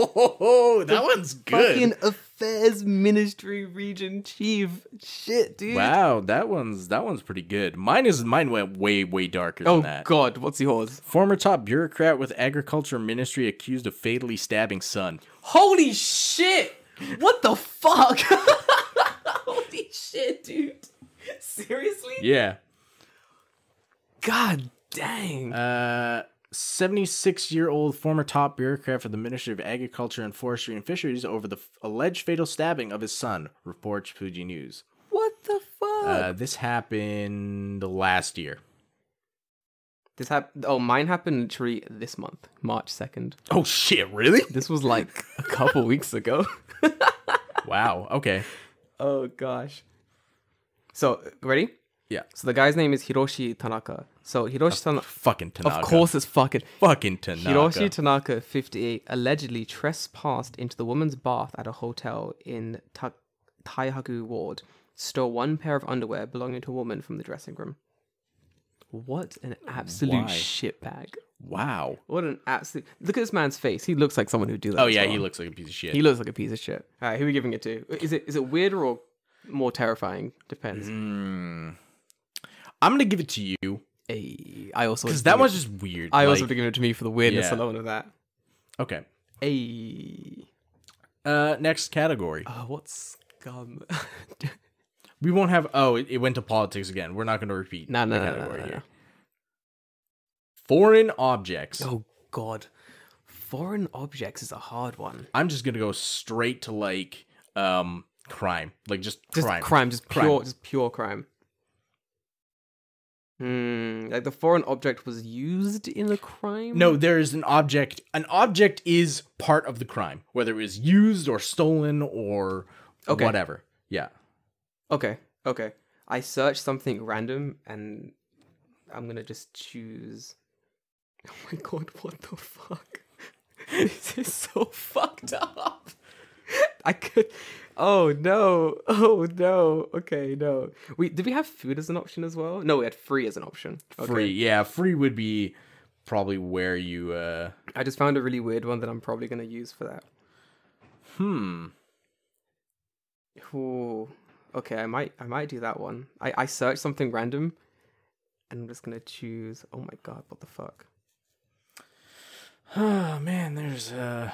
Oh, that one's good. Fucking Affairs Ministry Region Chief. Shit, dude. Wow, that one's that one's pretty good. Mine is mine went way way darker Oh than that. Oh god, what's yours? Former top bureaucrat with agriculture ministry accused of fatally stabbing son. Holy shit! What the fuck? Holy shit, dude. Seriously? Yeah. God dang. Uh 76 year old former top bureaucrat for the Ministry of Agriculture and Forestry and Fisheries over the f- alleged fatal stabbing of his son, reports Fuji News. what the fuck? Uh, this happened last year. this happened. Oh, mine happened literally this month, March 2nd. Oh shit, really? This was like a couple weeks ago. wow, okay. Oh gosh. So, ready? Yeah. So the guy's name is Hiroshi Tanaka. So Hiroshi Tanaka, Fucking Tanaka. of course, it's fucking Fucking Tanaka. Hiroshi Tanaka, 58, allegedly trespassed into the woman's bath at a hotel in Ta- Taihaku Ward, stole one pair of underwear belonging to a woman from the dressing room. What an absolute Why? shitbag. wow. What an absolute. Look at this man's face. He looks like someone who'd do that. Oh yeah, well. he looks like a piece of shit. He looks like a piece of shit. All right, who are we giving it to? Is it is it weirder or more terrifying? Depends. Mm. I'm gonna give it to you Ay, I also because that give one's it- just weird. I also like- have given it to me for the weirdness Yeah. alone of that. okay. Ay, Uh, next category. uh, what's scum? We won't have. Oh, it, it went to politics again. We're not gonna repeat. no, no, no, no, no, category no, no. Foreign objects. Oh God, foreign objects is a hard one. I'm just gonna go straight to like um crime, like just, Just crime. crime, just Crime. pure, just pure crime. Hmm, like the foreign object was used in a crime. No, there is an object. An object is part of the crime, whether it was used or stolen or Okay. whatever. Yeah. Okay, okay. I searched something random and I'm gonna just choose. Oh my god, what the fuck? this is so fucked up. I could. Oh no. Oh no. Okay, no. We did we have food as an option as well? No, we had free as an option. Okay. Free. Yeah, free would be probably where you uh I just found a really weird one that I'm probably gonna use for that. hmm. Ooh. Okay, I might I might do that one. I, I searched something random and I'm just gonna choose oh my god, what the fuck? Oh man, there's uh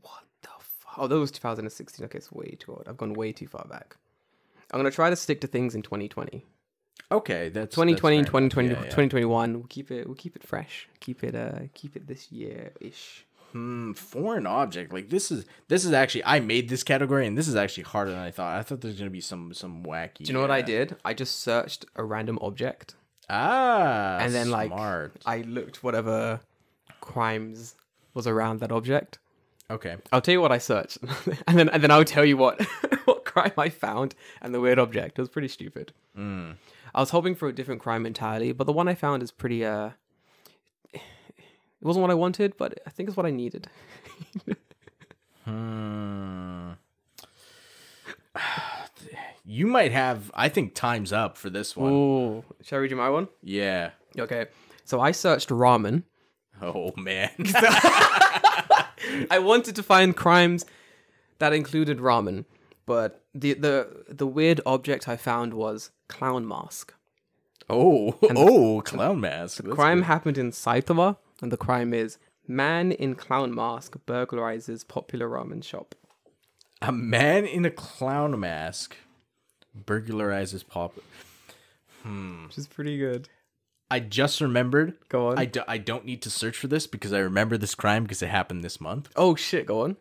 What the fuck? Oh, that was 2016. Okay, it's way too old. I've gone way too far back. I'm gonna try to stick to things in 2020. Okay, that's 2020 and that's fair enough. 2020, Yeah, yeah. 2021. We'll keep it. We'll keep it fresh. Keep it. Uh, keep it this year ish. Hmm, foreign object. Like this is this is actually I made this category and this is actually harder than I thought. I thought there's gonna be some some wacky. Do you know what I uh, did? I just searched a random object Ah, and then like smart. I looked whatever crimes was around that object. Okay. I'll tell you what I searched, and then and then I'll tell you what what crime I found and the weird object. It was pretty stupid. Mm. I was hoping for a different crime entirely, but the one I found is pretty. Uh, it wasn't what I wanted, but I think it's what I needed. Hmm. You might have. I think time's up for this one. Ooh, shall I read you my one? Yeah. Okay, so I searched ramen. Oh man. I wanted to find crimes that included ramen, but the the the weird object I found was clown mask. oh. oh. Clown mask. That's crime good. happened in Saitama, and the crime is man in clown mask burglarizes popular ramen shop. A man in a clown mask burglarizes pop. Hmm. Which is pretty good. I just remembered. Go on. I, do, I don't need to search for this because I remember this crime because it happened this month. oh shit, go on.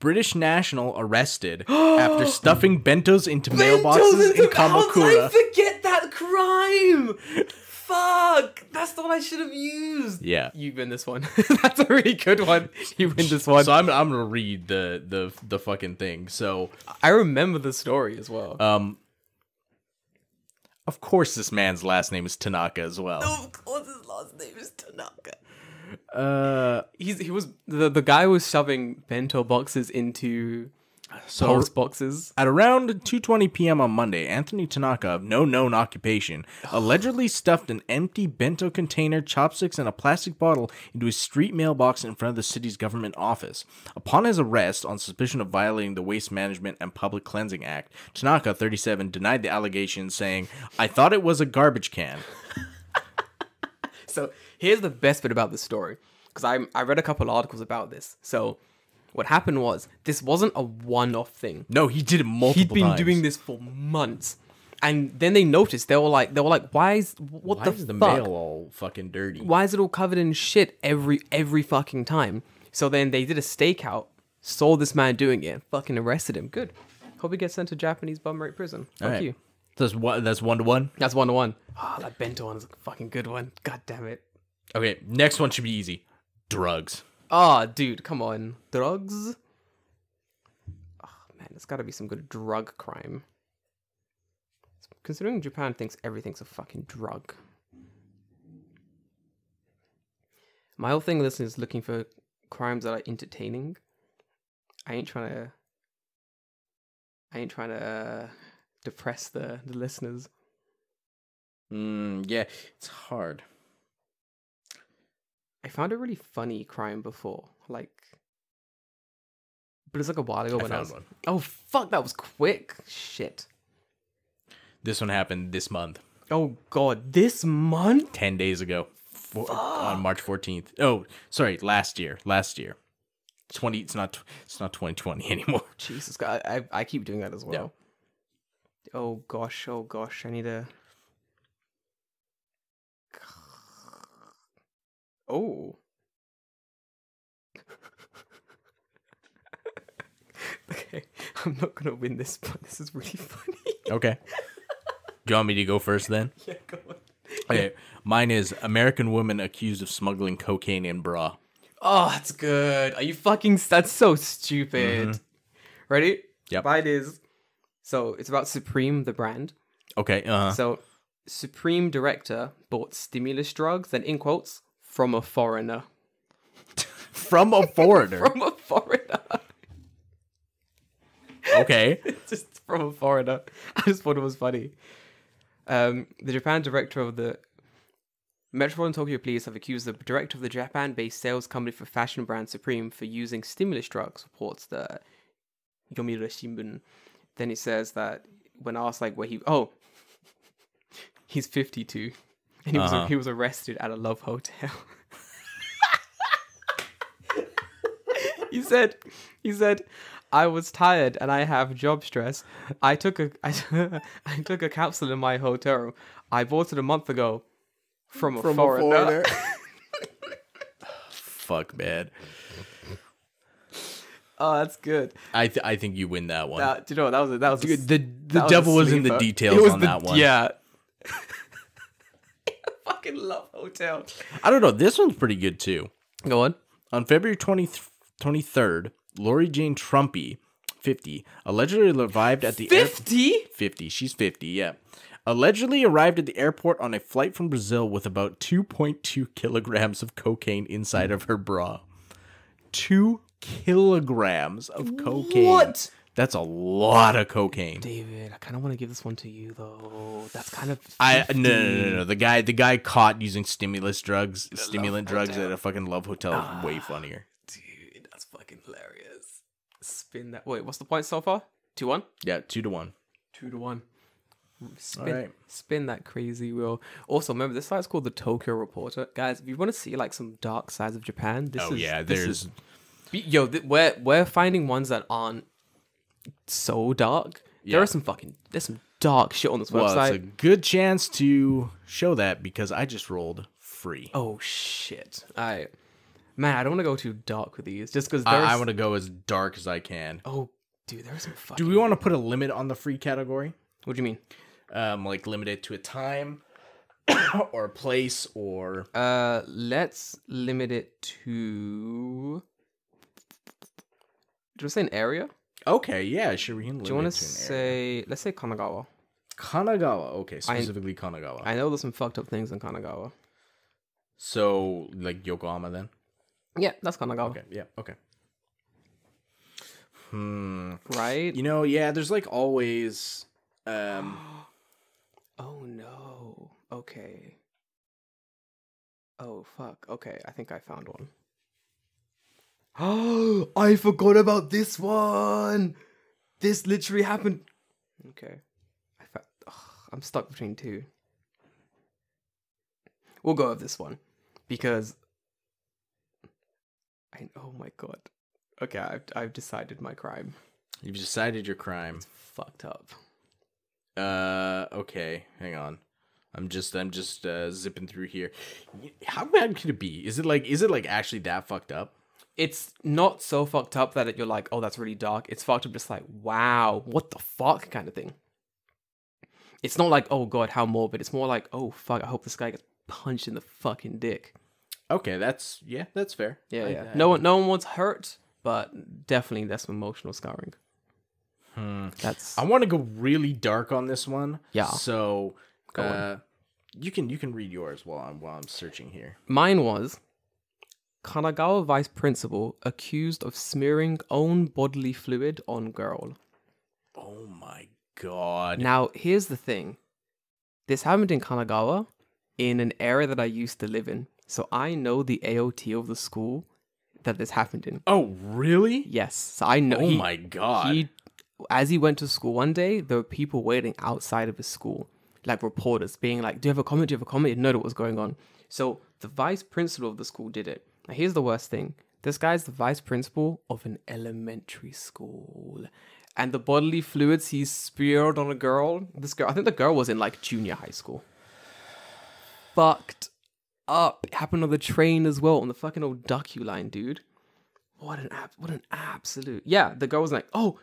British national arrested after stuffing bentos into mailboxes in Kamakura. I forget that crime. Fuck, that's the one I should have used. Yeah. You win this one. that's a really good one. You win this one. So I'm I'm gonna read the the the fucking thing. So I remember the story as well. um, of course this man's last name is Tanaka as well. of course, his last name is Tanaka. Uh, He's he was the the guy was shoving bento boxes into so post boxes. At around 2:20 p.m. on Monday, Anthony Tanaka, of no known occupation, allegedly stuffed an empty bento container, chopsticks, and a plastic bottle into his street mailbox in front of the city's government office. Upon his arrest on suspicion of violating the Waste Management and Public Cleansing Act, Tanaka, 37, denied the allegations, saying, "I thought it was a garbage can." So here's the best bit about this story because I I read a couple articles about this. So what happened was this wasn't a one-off thing. No, he did it multiple He'd been times. doing this for months, and then they noticed they were like they were like, why is what Why the is the fuck? mail all fucking dirty? Why is it all covered in shit every every fucking time? So then they did a stakeout, saw this man doing it, fucking arrested him. Good. Hope he gets sent to Japanese bum rate prison. Fuck Alright. you. That's one. That's one to one. That's one to one. Oh, that bento one is a fucking good one. God damn it. Okay, next one should be easy. Drugs. Oh, dude, come on. Drugs? Oh, man, there's got to be some good drug crime. Considering Japan thinks everything's a fucking drug. My whole thing this is looking for crimes that are entertaining. I ain't trying to. I ain't trying to uh, depress the, the listeners. Mm, yeah, it's hard. I found a really funny crime before, like, but it's like a while ago I when I found was. one. Oh fuck, that was quick. Shit. This one happened this month, Oh god, this month? ten days ago, Four, on March fourteenth. Oh, sorry, last year. Last year. Twenty. It's not. It's not twenty twenty anymore. Jesus God, I I, I keep doing that as well. Oh gosh, oh gosh, I need a. Oh. okay, I'm not gonna win this, but this is really funny. Okay. Do you want me to go first then? yeah, go on. Okay. Mine is American woman accused of smuggling cocaine in bra. Oh, that's good. Are you fucking? That's so stupid. Ready? Yep. Mine is. So it's about Supreme, the brand. Okay. Uh. So, Supreme director bought stimulus drugs, and in quotes, from a foreigner. From a foreigner. From a foreigner. okay. just from a foreigner. I just thought it was funny. Um, the Japan director of the Metropolitan Tokyo Police have accused the director of the Japan-based sales company for fashion brand Supreme for using stimulus drugs. Reports the Yomiuri Shimbun. Then he says that when asked like where he oh he's fifty two and he Uh-huh. was he was arrested at a love hotel. he said he said I was tired and I have job stress. I took a I, I took a capsule in my hotel room. I bought it a month ago from a From a foreigner. foreigner. Fuck, man. Oh, that's good. I th- I think you win that one. That, do you know what? that was a, that was a Dude, s- the the was devil was in the details It was on the- that one. Yeah. Fucking love hotel. I don't know. This one's pretty good too. Go on. On February 20, 23rd, Lori Jane Trumpy, 50, allegedly arrived at the air- Fifty. 50. She's 50, yeah. Allegedly arrived at the airport on a flight from Brazil with about 2.2 kilograms of cocaine inside of her bra. 2 kilograms of cocaine. What? That's a lot of cocaine. David, I kind of want to give this one to you though. That's kind of. I no, no no no the guy the guy caught using stimulus drugs stimulant drugs Hotel. at a fucking love hotel is way ah, funnier. Dude, that's fucking hilarious. Spin that. Wait, what's the point so far? Two one. Yeah, two to one. Two to one. Spin, Alright. spin that crazy wheel. Also, remember this site's called the Tokyo Reporter, guys. If you want to see like some dark sides of Japan, this Oh is yeah, this there's is- yo. Th- we're we're finding ones that aren't so dark. There are some fucking there's some dark shit on this well, website. it's a good chance to show that because I just rolled free. Oh shit! I man, I don't want to go too dark with these, just because I. I want to go as dark as I can. Oh, dude, there's some fucking. Do we want to put a limit on the free category? What do you mean? Um, like limit it to a time or a place or Uh, let's limit it to. Do you say an area? Okay, yeah, sure. We Do you want to to an area. say? Let's say Kanagawa. Kanagawa? Okay, specifically Kanagawa. I know there's some fucked up things in Kanagawa. So like Yokohama then. Yeah, that's Kanagawa. Okay. Yeah. Okay. Hmm. Right? You know, yeah. There's like always. Um. oh no. Okay. Oh fuck. Okay, I think I found one. Oh, I forgot about this one. This literally happened. Okay. I fa- Ugh, I'm stuck between two. We'll go with this one because I oh my god. Okay, I've I've decided my crime. You've decided your crime. Fucked up. Uh. Okay. Hang on. I'm just. I'm just uh, zipping through here. How bad could it be? Is it like? Is it like actually that fucked up? It's not so fucked up that you're like, oh, that's really dark. It's fucked up, just like, wow, what the fuck kind of thing. It's not like, oh god, how morbid. It's more like, oh fuck, I hope this guy gets punched in the fucking dick. Okay. That's yeah. That's fair. Yeah, I- yeah. I- no one, no one wants hurt, but definitely that's some emotional scarring. Hmm. That's I want to go really dark on this one. Yeah. So, Go on. uh, you can you can read yours while I'm while I'm searching here. mine was Kanagawa vice principal accused of smearing own bodily fluid on girl. Oh my god. Now, here's the thing. This happened in Kanagawa, in an area that I used to live in. So I know the ALT of the school that this happened in. oh really? Yes. So I know Oh he, my god. he as he went to school one day, there were people waiting outside of his school, like reporters being like, Do you have a comment? Do you have a comment? He didn't know what was going on. So the vice principal of the school did it. Now here's the worst thing. This guy's the vice principal of an elementary school. And the bodily fluids he speared on a girl, this girl, I think the girl was in like junior high school. Fucked up. It happened on the train as well, on the fucking Odakyu line, dude. What an ab- what an absolute. Yeah, the girl was like, oh,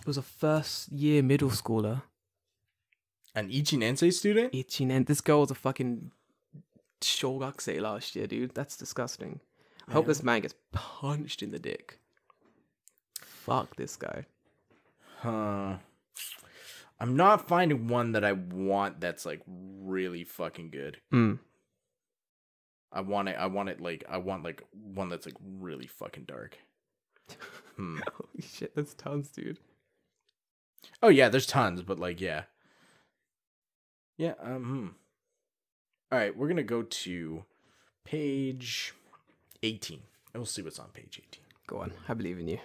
it was a first year middle schooler. An Ichinense student? Itching and this girl was a fucking shogakusei last year, dude. That's disgusting. I hope this man gets punched in the dick. Fuck this guy. Huh. I'm not finding one that I want that's like really fucking good. Mm. I want it I want it like I want like one that's like really fucking dark. Hmm. Holy shit, that's tons, dude. Oh yeah, there's tons, but like yeah. Yeah, um hmm. All right, we're going to go to page 18. And we'll see what's on page 18. Go on, I believe in you.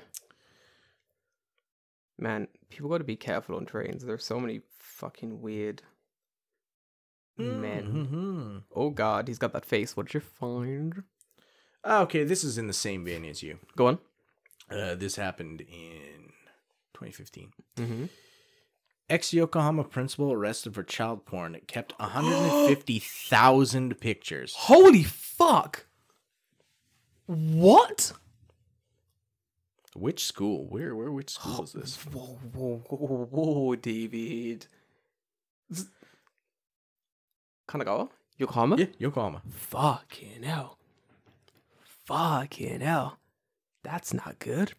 Man, people got to be careful on trains. There's so many fucking weird men. Mm-hmm. Oh god, he's got that face. What did you find? Ah, okay, this is in the same vein as you. Go on. Uh, this happened in 2015. Mm-hmm. Ex Yokohama principal arrested for child porn kept 150,000 pictures. Holy fuck! What? Which school? Where? Where? Which school is this? Whoa, whoa, whoa, whoa, David. Kanagawa? Yokohama? Yeah, Yokohama. Fucking hell. Fucking hell. That's not good.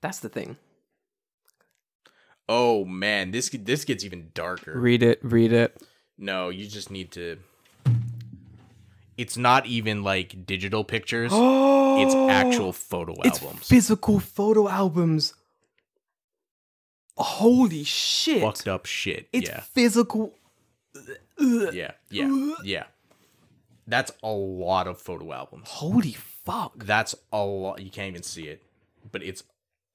That's the thing. Oh man, this this gets even darker. Read it, read it. No, you just need to. It's not even like digital pictures. it's actual photo It's albums. physical photo albums. Holy shit. Fucked up shit. It's yeah, physical. yeah, yeah, yeah. That's a lot of photo albums. Holy fuck. That's a lot. You can't even see it, but it's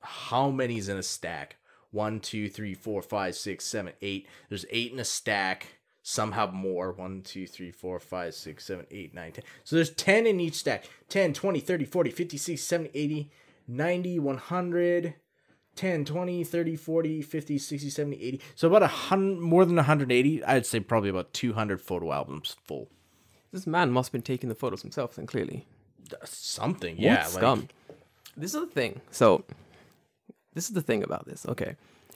how many's in a stack? One, two, three, four, five, six, seven, eight. There's eight in a stack. Some have more. One, two, three, four, five, six, seven, eight, nine, ten. So there's 10 in each stack 10, 20, 30, 40, 50, 60, 70, 80, 90, 100. 10, 20, 30, 40, 50, 60, 70, 80. So about a hundred, more than 180. I'd say probably about 200 photo albums full. This man must have been taking the photos himself, then clearly. Something, What yeah. like- scum. This is the thing. So, this is the thing about this. Okay.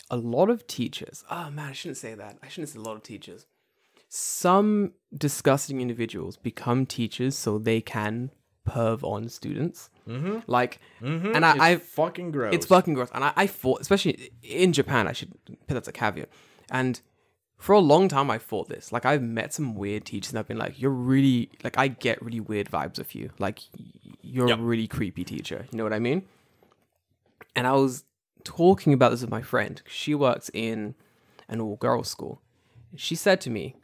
A lot of teachers. Oh, man, I shouldn't say that. I shouldn't say a lot of teachers. Some disgusting individuals become teachers so they can perv on students. Mm-hmm. Like, Mhm, and I, it's I fucking gross. it's fucking gross. And I, I thought, especially in Japan, I should put that as a caveat. And for a long time I thought this. Like I've met some weird teachers and I've been like, you're really like I get really weird vibes of you. Like you're Yep. a really creepy teacher. You know what I mean? And I was talking about this with my friend. She works in an all girls school. She said to me,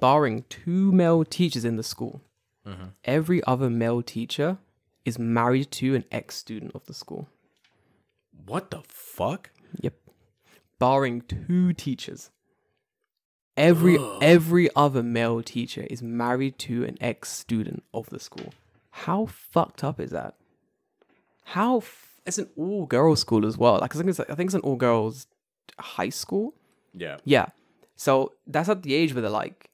barring two male teachers in the school, mm-hmm. every other male teacher is married to an ex student of the school. What the fuck? Yep. Barring two teachers. Every every other male teacher is married to an ex student of the school. How fucked up is that? How it's an all girls school as well. Like I think it's I think it's an all girls high school. Yeah. Yeah. So that's at the age where they're like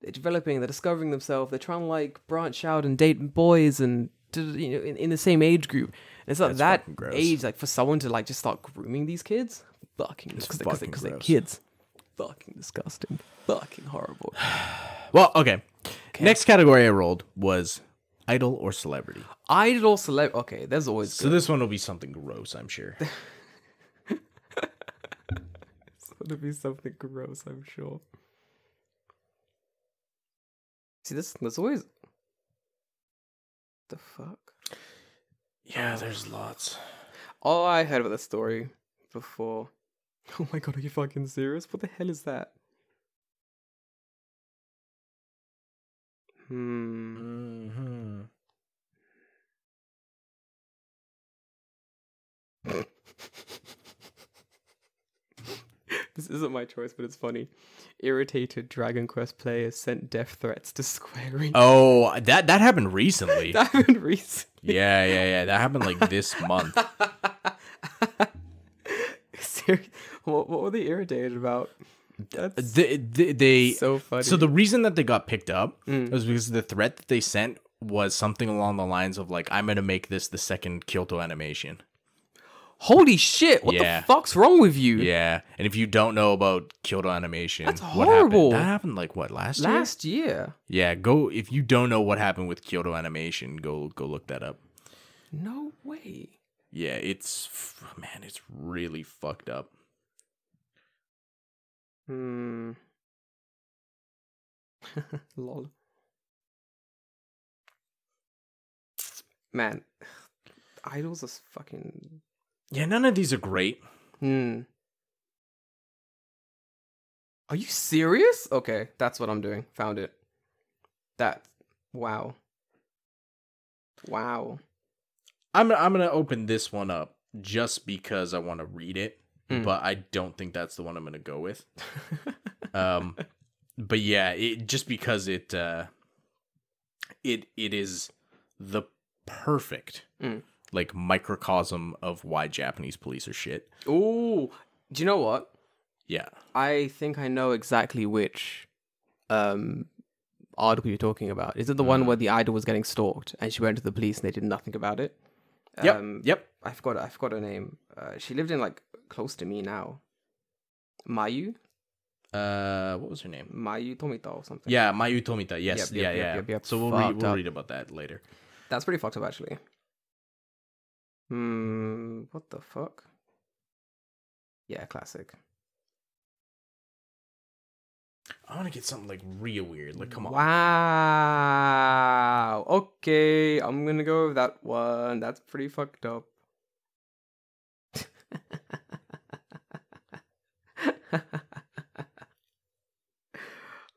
they're developing, they're discovering themselves, they're trying to like branch out and date boys and you know in, in the same age group. And it's like That's that age, like for someone to like just start grooming these kids, fucking because fucking they're kids, fucking disgusting, fucking horrible. Well, okay. Next category I rolled was idol or celebrity. Idol celeb. Okay, there's always So this one will be something gross, I'm sure. it's going to be something gross, I'm sure. See, this there's always the fuck. yeah, there's lots. Oh, I heard about the story before. Oh my god, are you fucking serious? What the hell is that? Hmm. Mm-hmm. This isn't my choice, but it's funny. Irritated Dragon Quest players sent death threats to Square Enix. Oh, that that happened recently. that happened recently. yeah, yeah, yeah. That happened like this month. What, what were they irritated about? That's They, they, they so funny. So the reason that they got picked up Mm. was because the threat that they sent was something along the lines of like, "I'm gonna make this the second Kyoto animation." Holy shit! What Yeah. the fuck's wrong with you? Yeah, and if you don't know about Kyoto animation, That's what horrible. happened? That happened like what last year? Last year? Yeah, go if you don't know what happened with Kyoto animation, go go look that up. No way. Yeah, it's man, it's really fucked up. Hmm. Lol. Man, idols are fucking. Yeah, none of these are great. Hmm. Are you serious? Okay, that's what I'm doing. Found it. That. Wow. Wow. I'm I'm gonna open this one up just because I want to read it, Mm. but I don't think that's the one I'm gonna go with. um, but yeah, it just because it uh, it it is the perfect Mm. Like microcosm of why Japanese police are shit. Ooh. Do you know what? Yeah, I think I know exactly which um article you're talking about. Is it the one Mm. where the idol was getting stalked and she went to the police and they did nothing about it? yep, Um, yep. I forgot. I forgot her name. Uh, she lived in like close to me now. Mayu, Uh, what was her name? Mayu Tomita or something. Yeah, Mayu Tomita. Yes, Yep, yep, yeah, yep, yeah. yep, yep. So we'll read we'll up. read about that later. that's pretty fucked up actually. Hmm. What the fuck? Yeah, classic. I want to get something like real weird. Like, come on. Wow. Okay, I'm gonna go with that one. That's pretty fucked up.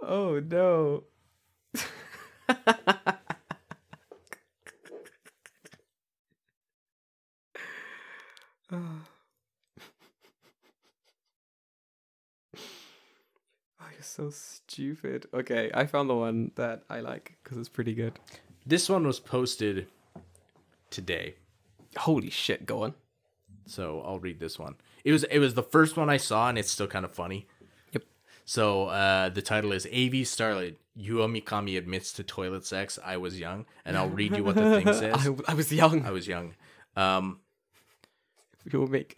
oh no. so stupid. Okay, I found the one that I like because it's pretty good. This one was posted today. Holy shit, go on. So I'll read this one. It was it was the first one I saw, and it's still kind of funny. Yep. So uh, the title is AV Starlight. Yua Mikami admits to toilet sex. I was young, and I'll read you what the thing says. I, I was young. I was young. Um, we all make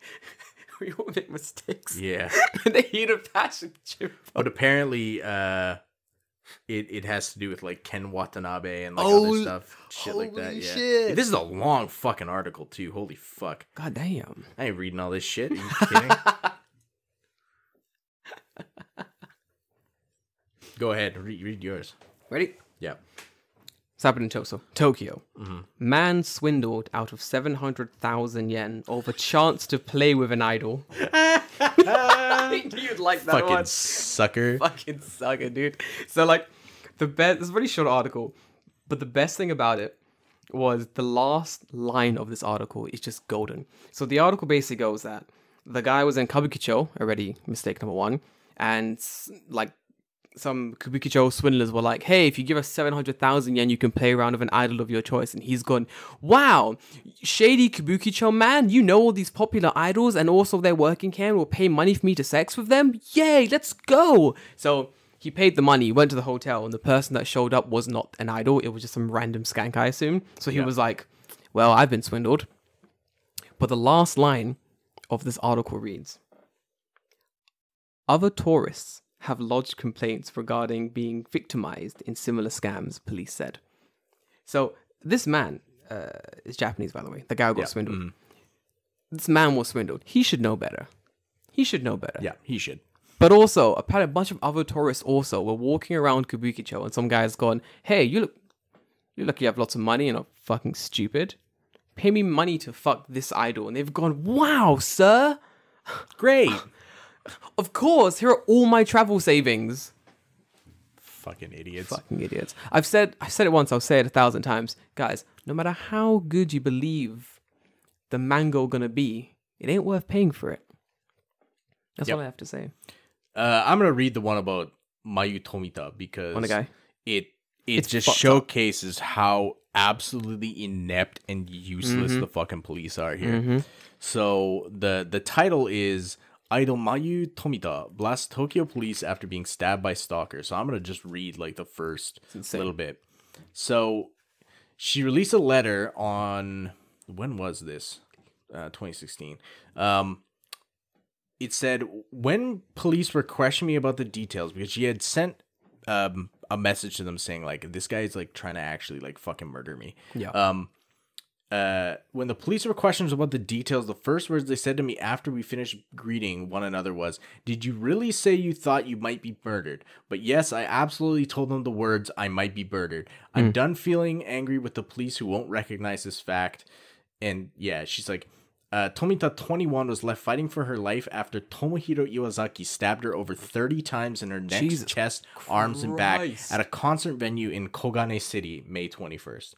we all make mistakes. yeah, In the heat of passion, Jim. but apparently, uh, it it has to do with like Ken Watanabe and like Oh, other stuff, shit like that. Yeah, shit. this is a long fucking article too. Holy fuck! God damn. I ain't reading all this shit. Are you kidding? Go ahead. Read, read yours. Ready? Yeah. It's happened in Tokyo. Tokyo. Mm-hmm. Man swindled out of 700,000 yen over a chance to play with an idol. You'd like that Fucking one. sucker. Fucking sucker, dude. So, like, the best, it's a very short article, but the best thing about it was the last line of this article is just golden. So, the article basically goes that the guy was in Kabukicho, already mistake number one, and like, some Kabukicho swindlers were like, hey, if you give us 700,000 yen, you can play around with an idol of your choice. And he's gone, wow, shady Kabukicho man, you know all these popular idols and also they're working here will pay money for me to sex with them? Yay, let's go. So he paid the money, went to the hotel, and the person that showed up was not an idol. It was just some random skank, I assume. So he was like, well, I've been swindled. But the last line of this article reads Other tourists have lodged complaints regarding being victimized in similar scams, police said. So this man uh, is Japanese, by the way. The guy who got swindled. This man was swindled. He should know better. He should know better. Yeah, he should. But also, apparently, a bunch of other tourists also were walking around Kabukicho, and some guy's gone, "Hey, you look, you look, you have lots of money and are not fucking stupid. Pay me money to fuck this idol." And they've gone, "Wow, sir, Great. of course, here are all my travel savings." Fucking idiots. Fucking idiots. I've said, I said it once. I'll say it a thousand times, guys. No matter how good you believe the mango gonna be, it ain't worth paying for it. That's Yep. all I have to say. Uh, I'm gonna read the one about Mayu Tomita because the guy. it it It's just fucked up. showcases how absolutely inept and useless Mm-hmm. the fucking police are here. So the the title is Idol Mayu Tomita blasts Tokyo police after being stabbed by stalker. So I'm gonna just read like the first little bit. So she released a letter on when was this? Uh, 2016. Um, it said when police were questioning me about the details because she had sent um a message to them saying like this guy is like trying to actually like fucking murder me. Yeah. Um uh when the police were questions about the details, the first words they said to me after we finished greeting one another was, "Did you really say you thought you might be murdered?" But yes, I absolutely told them the words, "I might be murdered." I'm done feeling angry with the police who won't recognize this fact. And yeah, she's like, uh, Tomita 21 was left fighting for her life after Tomohiro Iwazaki stabbed her over 30 times in her neck, Jesus chest, arms, and back at a concert venue in Koganei City, May 21st.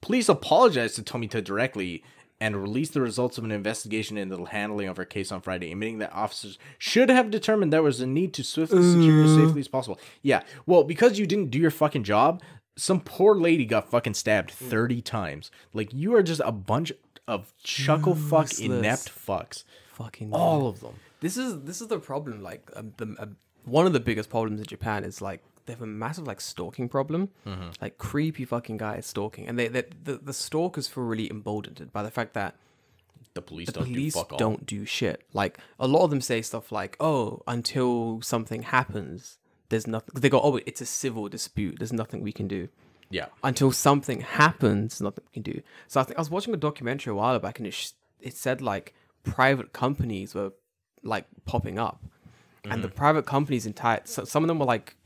Police apologized to Tomita directly and released the results of an investigation into the handling of her case on Friday, admitting that officers should have determined there was a need to swiftly secure her safely as possible. Yeah, well, because you didn't do your fucking job, some poor lady got fucking stabbed 30 times. Like, you are just a bunch of chuckle fuck Useless. inept fucks. Fucking All of them. This is this is the problem. Like um, the uh, one of the biggest problems in Japan is like they have a massive like stalking problem. Mm-hmm. Like creepy fucking guys stalking, and they, they the the stalkers feel really emboldened by the fact that The police the don't police do don't do shit. Like a lot of them say stuff like, "Oh, until something happens, there's nothing." They go, "Oh, it's a civil dispute. There's nothing we can do." Yeah. until something happens, nothing we can do. So I think I was watching a documentary a while back, and it sh- it said like private companies were like popping up, and the mm-hmm. private companies entire so some of them were like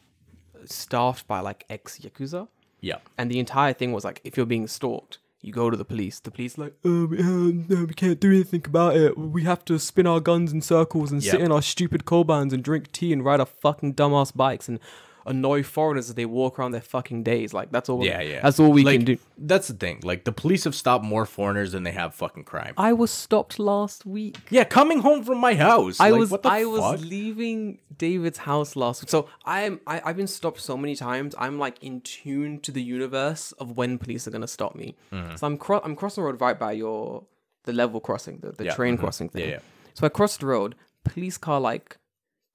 staffed by like ex yakuza, Yeah. and the entire thing was like if you're being stalked. You go to the police. The police like, we, uh, no, we can't do anything about it. We have to spin our guns in circles and sit in our stupid kobans and drink tea and ride our fucking dumbass bikes and annoy foreigners as they walk around their fucking days. Like that's all. Yeah, yeah. That's all we like, can do. That's the thing. Like, the police have stopped more foreigners than they have fucking crime. I was stopped last week. Yeah, coming home from my house. I Like, was what the I fuck? was leaving David's house last week. So I'm I, I've been stopped so many times. I'm like in tune to the universe of when police are gonna stop me. Mm-hmm. So I'm cro- I'm crossing the road right by your the level crossing, the, the Yeah, train mhm. crossing thing. Yeah, yeah. So I crossed the road. Police car like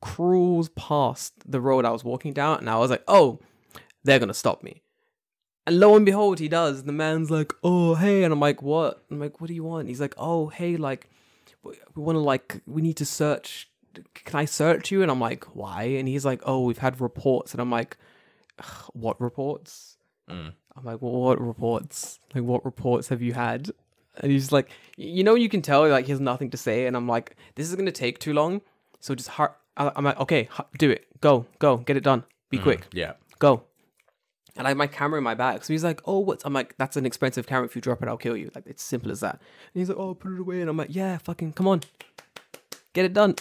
cruise past the road I was walking down, and I was like, oh, they're gonna stop me. And lo and behold, he does. The man's like, "Oh, hey," and I'm like, "What?" I'm like, "What do you want?" He's like, "Oh, hey, like, we want to like, we need to search. Can I search you?" And I'm like, "Why?" And he's like, "Oh, we've had reports," and I'm like, "What reports?" Mm. I'm like, well, "What reports? Like, what reports have you had?" And he's like, "You know, you can tell like he has nothing to say," and I'm like, "This is gonna take too long, so just I- I'm like, okay, do it. Go, go, get it done. Be mm, quick. Yeah. Go. And I have my camera in my bag. So he's like, oh, what's. I'm like, that's an expensive camera. If you drop it, I'll kill you. Like, it's simple as that. And he's like, oh, put it away. And I'm like, yeah, fucking, come on. Get it done.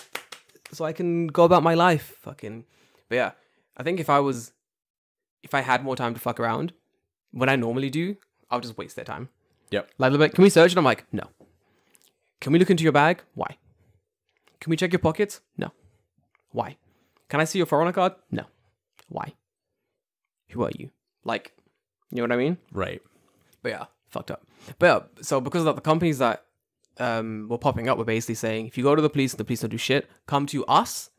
So I can go about my life. Fucking. But yeah, I think if I was. If I had more time to fuck around, what I normally do, I'll just waste their time. Yep. Like, they'll be like, can we search? And I'm like, no. Can we look into your bag? Why? Can we check your pockets? No. Why? Can I see your foreigner card? No. Why? Who are you? Like, you know what I mean? Right. But yeah, fucked up. But yeah, so because of that, the companies that um, were popping up were basically saying, if you go to the police and the police don't do shit, come to us,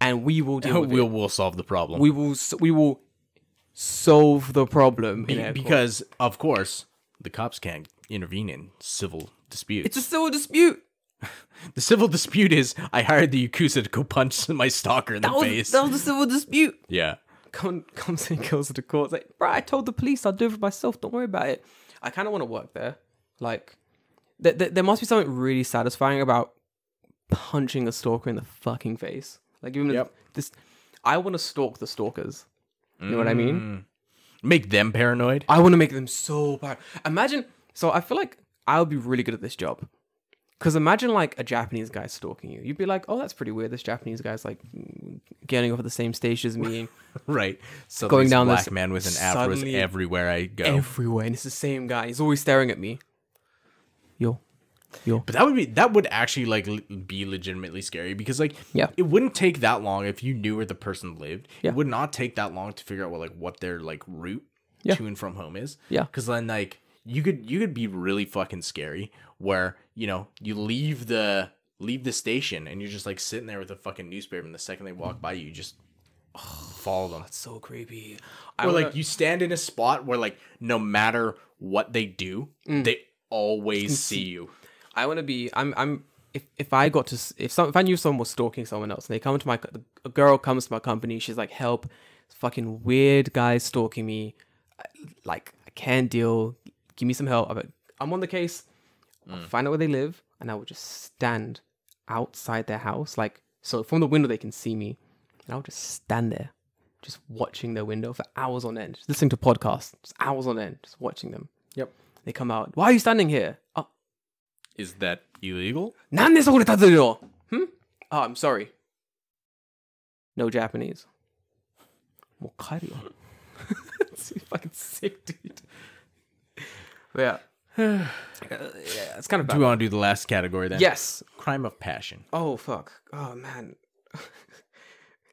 and we will deal with we'll it. we'll solve the problem. We will. We will solve the problem. Be- in air quotes. because of course the cops can't intervene in civil disputes. it's a civil dispute. the civil dispute is I hired the yakuza to go punch my stalker in That the was, face. that was a civil dispute. yeah. Come, comes and goes to the court. It's like, bro, I told the police I'll do it for myself. Don't worry about it. I kind of want to work there. Like, th- th- there must be something really satisfying about punching a stalker in the fucking face. Like, even Yep. this, I want to stalk the stalkers. You know what I mean? Mm. Make them paranoid. I want to make them so bad. Imagine. So I feel like I would be really good at this job. Because imagine like a Japanese guy stalking you. You'd be like, oh, that's pretty weird. This Japanese guy's like getting off at the same stage as me. Right. So Going down black this- man with an afro is everywhere I go. everywhere, and it's the same guy. He's always staring at me. Yo, yo. But that would be that would actually like be legitimately scary because like Yeah. it wouldn't take that long if you knew where the person lived. Yeah. It would not take that long to figure out what like what their like route Yeah. to and from home is. Yeah. Because then like you could you could be really fucking scary where you know you leave the leave the station and you're just like sitting there with a fucking newspaper and the second they walk by you, you just follow them. That's so creepy. I Or wanna- like you stand in a spot where like no matter what they do, Mm. they always see you. I want to be. I'm. I'm. If, if I got to if some if I knew someone was stalking someone else and they come to my a girl comes to my company she's like help fucking weird guy stalking me like I can't deal give me some help I'm, like, I'm on the case mm. find out where they live, and I would just stand outside their house, like so from the window they can see me, and I would just stand there, just watching their window for hours on end, just listening to podcasts, just hours on end, just watching them. Yep. They come out. Why are you standing here? Oh. Is that illegal? Hmm? Oh, I'm sorry. No Japanese. Mokario. it's fucking sick, dude. But yeah. Yeah, it's kind of Do we want to do the last category then? Yes. Crime of passion. Oh, fuck. Oh, man.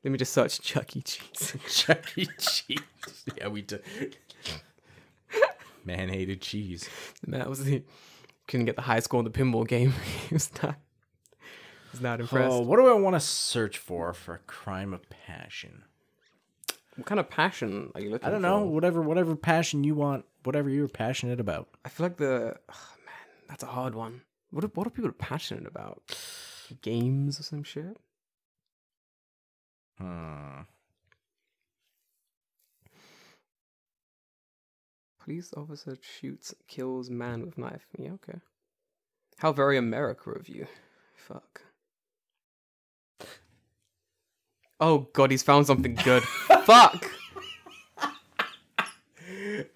Let me just search Chuck E. Cheese. Chuck E. Cheese. Yeah, we did. Man hated cheese. That was the. Couldn't get the high score in the pinball game. he was not. He was not impressed. Oh, what do I want to search for for crime of passion? What kind of passion are you looking for? I don't know. Whatever, whatever passion you want, whatever you're passionate about. I feel like the oh, man, that's a hard one. What are, what are people passionate about? Games or some shit? Hmm. Police officer shoots, kills man with knife. Yeah, okay. How very America of you. Fuck. Oh god, he's found something good. Fuck.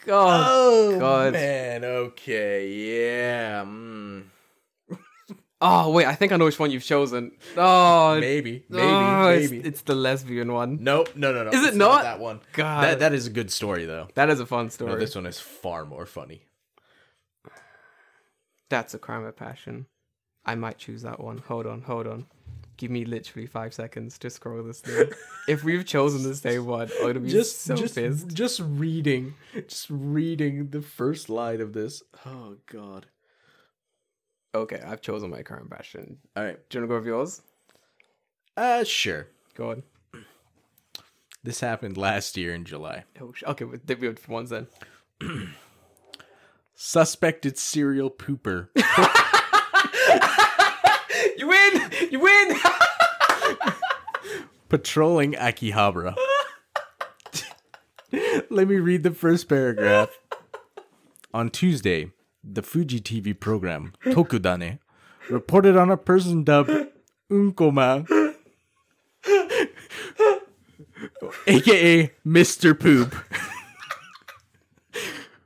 God. Oh God. man. Okay. Yeah. Mm. Oh wait, I think I know which one you've chosen. Oh, Maybe. Maybe. oh, it's- maybe. It's, the lesbian one. Nope. No. No. No. Is it it's not? that one? God. That that is a good story though. That is a fun No, story. this one is far more funny. That's a crime of passion. I might choose that one. Hold on, hold on. Give me literally five seconds to scroll this through. if we've chosen the same one, I'm gonna be just so just pissed. just reading just reading the first line of this oh god Okay, I've chosen my current of passion. all right Do you wanna go with yours? uh sure Go on. this happened last year in july Oh, okay, we have ones then. suspected serial pooper You win! You win! patrolling akihabara let me read the first paragraph on tuesday the fuji tv program tokudane reported on a person dubbed Unko Man aka Mr. Poop,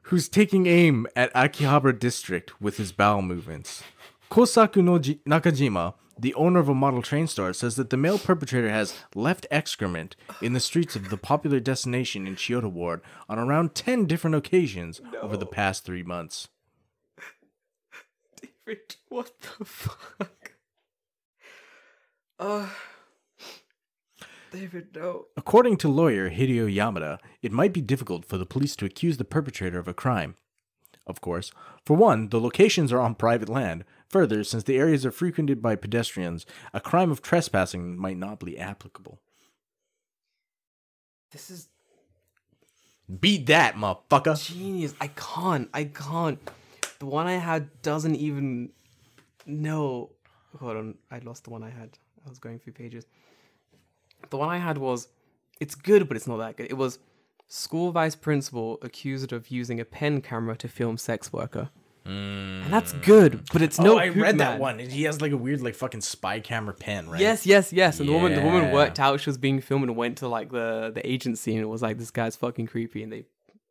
who's taking aim at Akihabara District with his bowel movements. Kosaku no Nakajima, the owner of a model train store, says that the male perpetrator has left excrement in the streets of the popular destination in Chiyoda Ward on around 10 different occasions over the past three months. David, what the fuck? Uh, David, no. According to lawyer Hideo Yamada, it might be difficult for the police to accuse the perpetrator of a crime. Of course, for one, the locations are on private land. Further, since the areas are frequented by pedestrians, a crime of trespassing might not be applicable. This is Beat that, motherfucker. genius. I can't. I can't. The one I had doesn't even. No. Hold on. I lost the one I had. I was going through pages. The one I had was. It's good, but it's not that good. It was school vice principal accused of using a pen camera to film sex worker. And that's hmm. good, but it's no. oh, I poop read that one. He has like a weird, like fucking spy camera pen, right? Yes, yes, yes. And the woman, the woman worked out. She was being filmed and went to like the the agency, and it was like this guy's fucking creepy, and they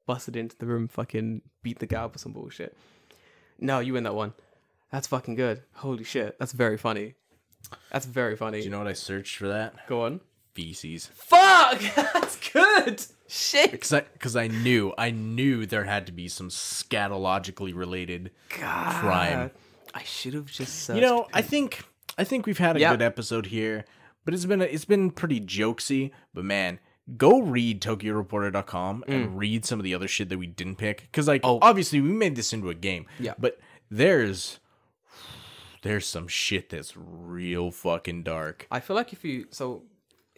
busted into the room, fucking beat the guy up or some bullshit. No, you win that one. That's fucking good. Holy shit, that's very funny. That's very funny. Do you know what I searched for that? Go on. Feces. Fuck, that's good. Shit. Because I, cause I knew, I knew there had to be some scatologically related crime. I should have just. You know, I think I think we've had a Yeah. good episode here, but it's been a, it's been pretty jokesy. But man, go read TokyoReporter.com and mm. read some of the other shit that we didn't pick because like Oh. obviously we made this into a game. Yeah. but there's there's some shit that's real fucking dark. I feel like if you so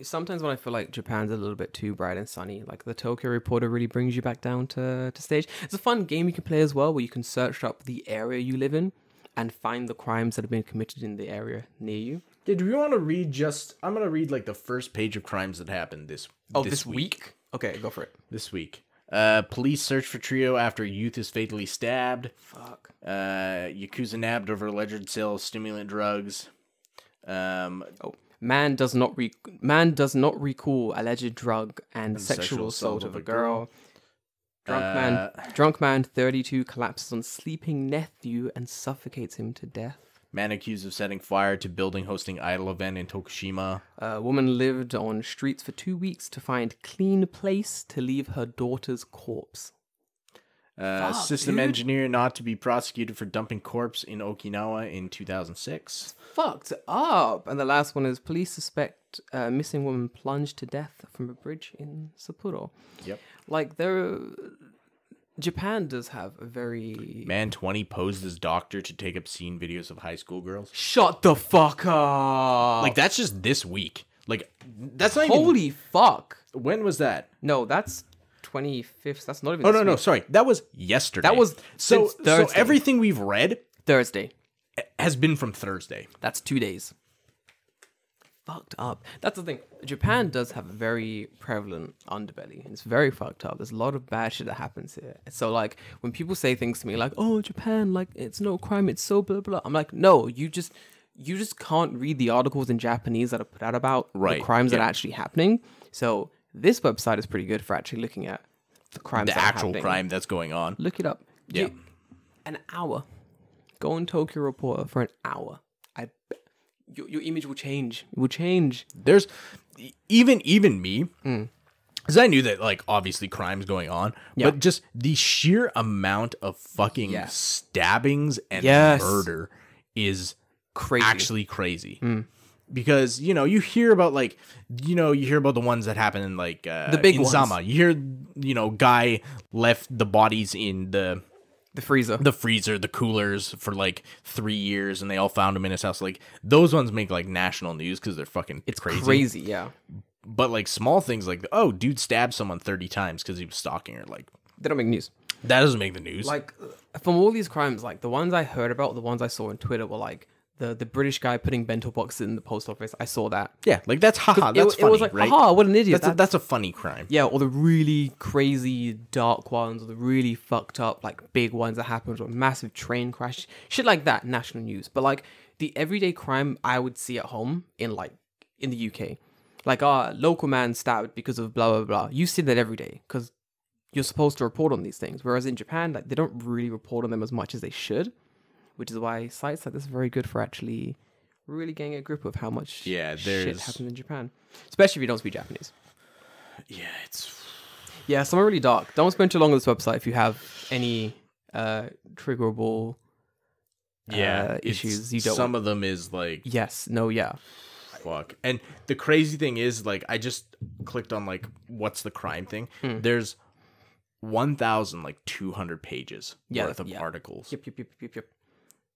sometimes when I feel like Japan's a little bit too bright and sunny, like the Tokyo Reporter really brings you back down to, to stage. It's a fun game you can play as well where you can search up the area you live in and find the crimes that have been committed in the area near you. Yeah, do we want to read just? I'm gonna read like the first page of crimes that happened this. Oh, this, week? Okay, go for it. This week. Uh, police search for trio after youth is fatally stabbed. Fuck. Uh, Yakuza nabbed over alleged sale of stimulant drugs. Um, Oh, man does not re- man does not recall alleged drug and, sexual, sexual assault of a girl. Drunk man, uh, drunk man, thirty-two collapses on sleeping nephew and suffocates him to death. man accused of setting fire to building hosting idol event in Tokushima. A woman lived on streets for two weeks to find clean place to leave her daughter's corpse. Uh, Fuck, system dude. engineer not to be prosecuted for dumping corpse in Okinawa in 2006. Fucked up. And the last one is police suspect a missing woman plunged to death from a bridge in Sapporo. Yep. Like there, Japan does have a very Man 20 posed as doctor to take obscene videos of high school girls. shut the fuck up. Like that's just this week. Like that's not even. holy fuck. When was that? No, that's twenty fifth. That's not even. Oh no no sorry that was yesterday. That was so since so everything we've read Thursday. has been from Thursday. That's two days. Fucked up. That's the thing. Japan does have a very prevalent underbelly. It's very fucked up. There's a lot of bad shit that happens here. So like when people say things to me like, "Oh, Japan, like it's no crime, it's so blah blah," I'm like, "No, you just you just can't read the articles in Japanese that are put out about Right, the crimes that are actually happening." So this website is pretty good for actually looking at the crimes. The that actual happening. crime that's going on. Look it up. Yeah. You- an hour. Go on Tokyo Reporter for an hour. I your, your image will change. It will change. There's even even me mm. because I knew that like obviously crimes going on, Yeah. but just the sheer amount of fucking Yeah. stabbings and Yes. murder is Crazy. actually crazy. Mm. Because you know you hear about like you know you hear about the ones that happen in like uh, The big in. Zama. You hear you know guy left the bodies in the the freezer. the freezer, the coolers for like three years, and they all found him in his house. Like those ones make like national news because they're fucking it's crazy. crazy. Yeah. But like small things like oh, dude stabbed someone thirty times because he was stalking her. Like They don't make news. that doesn't make the news. Like from all these crimes, like the ones I heard about, the ones I saw on Twitter were like the the British guy putting bento boxes in the post office. I saw that. yeah, like that's haha. That's it funny, was like, right? aha, what an idiot. That's a, That's- that's a funny crime. yeah, or the really crazy dark ones, or the really fucked up like big ones that happened, or massive train crash, shit like that, national news. But like the everyday crime I would see at home in like in the UK, Like, ah, local man stabbed because of blah blah blah. You see that every day because you're supposed to report on these things. Whereas in Japan, like they don't really report on them as much as they should, which is why sites like this are very good for actually really getting a grip of how much Yeah, shit there's- happens in Japan, especially if you don't speak Japanese. Yeah, it's Yeah, some are really dark. Don't spend too long on this website if you have any uh triggerable yeah uh, it's- issues you don't Some of them is like yes, no, yeah. fuck. And the crazy thing is, like, I just clicked on like what's the crime thing. Hmm. There's one thousand like two hundred pages Yeah, worth of yeah. articles. Yep, yep, yep, yep, yep.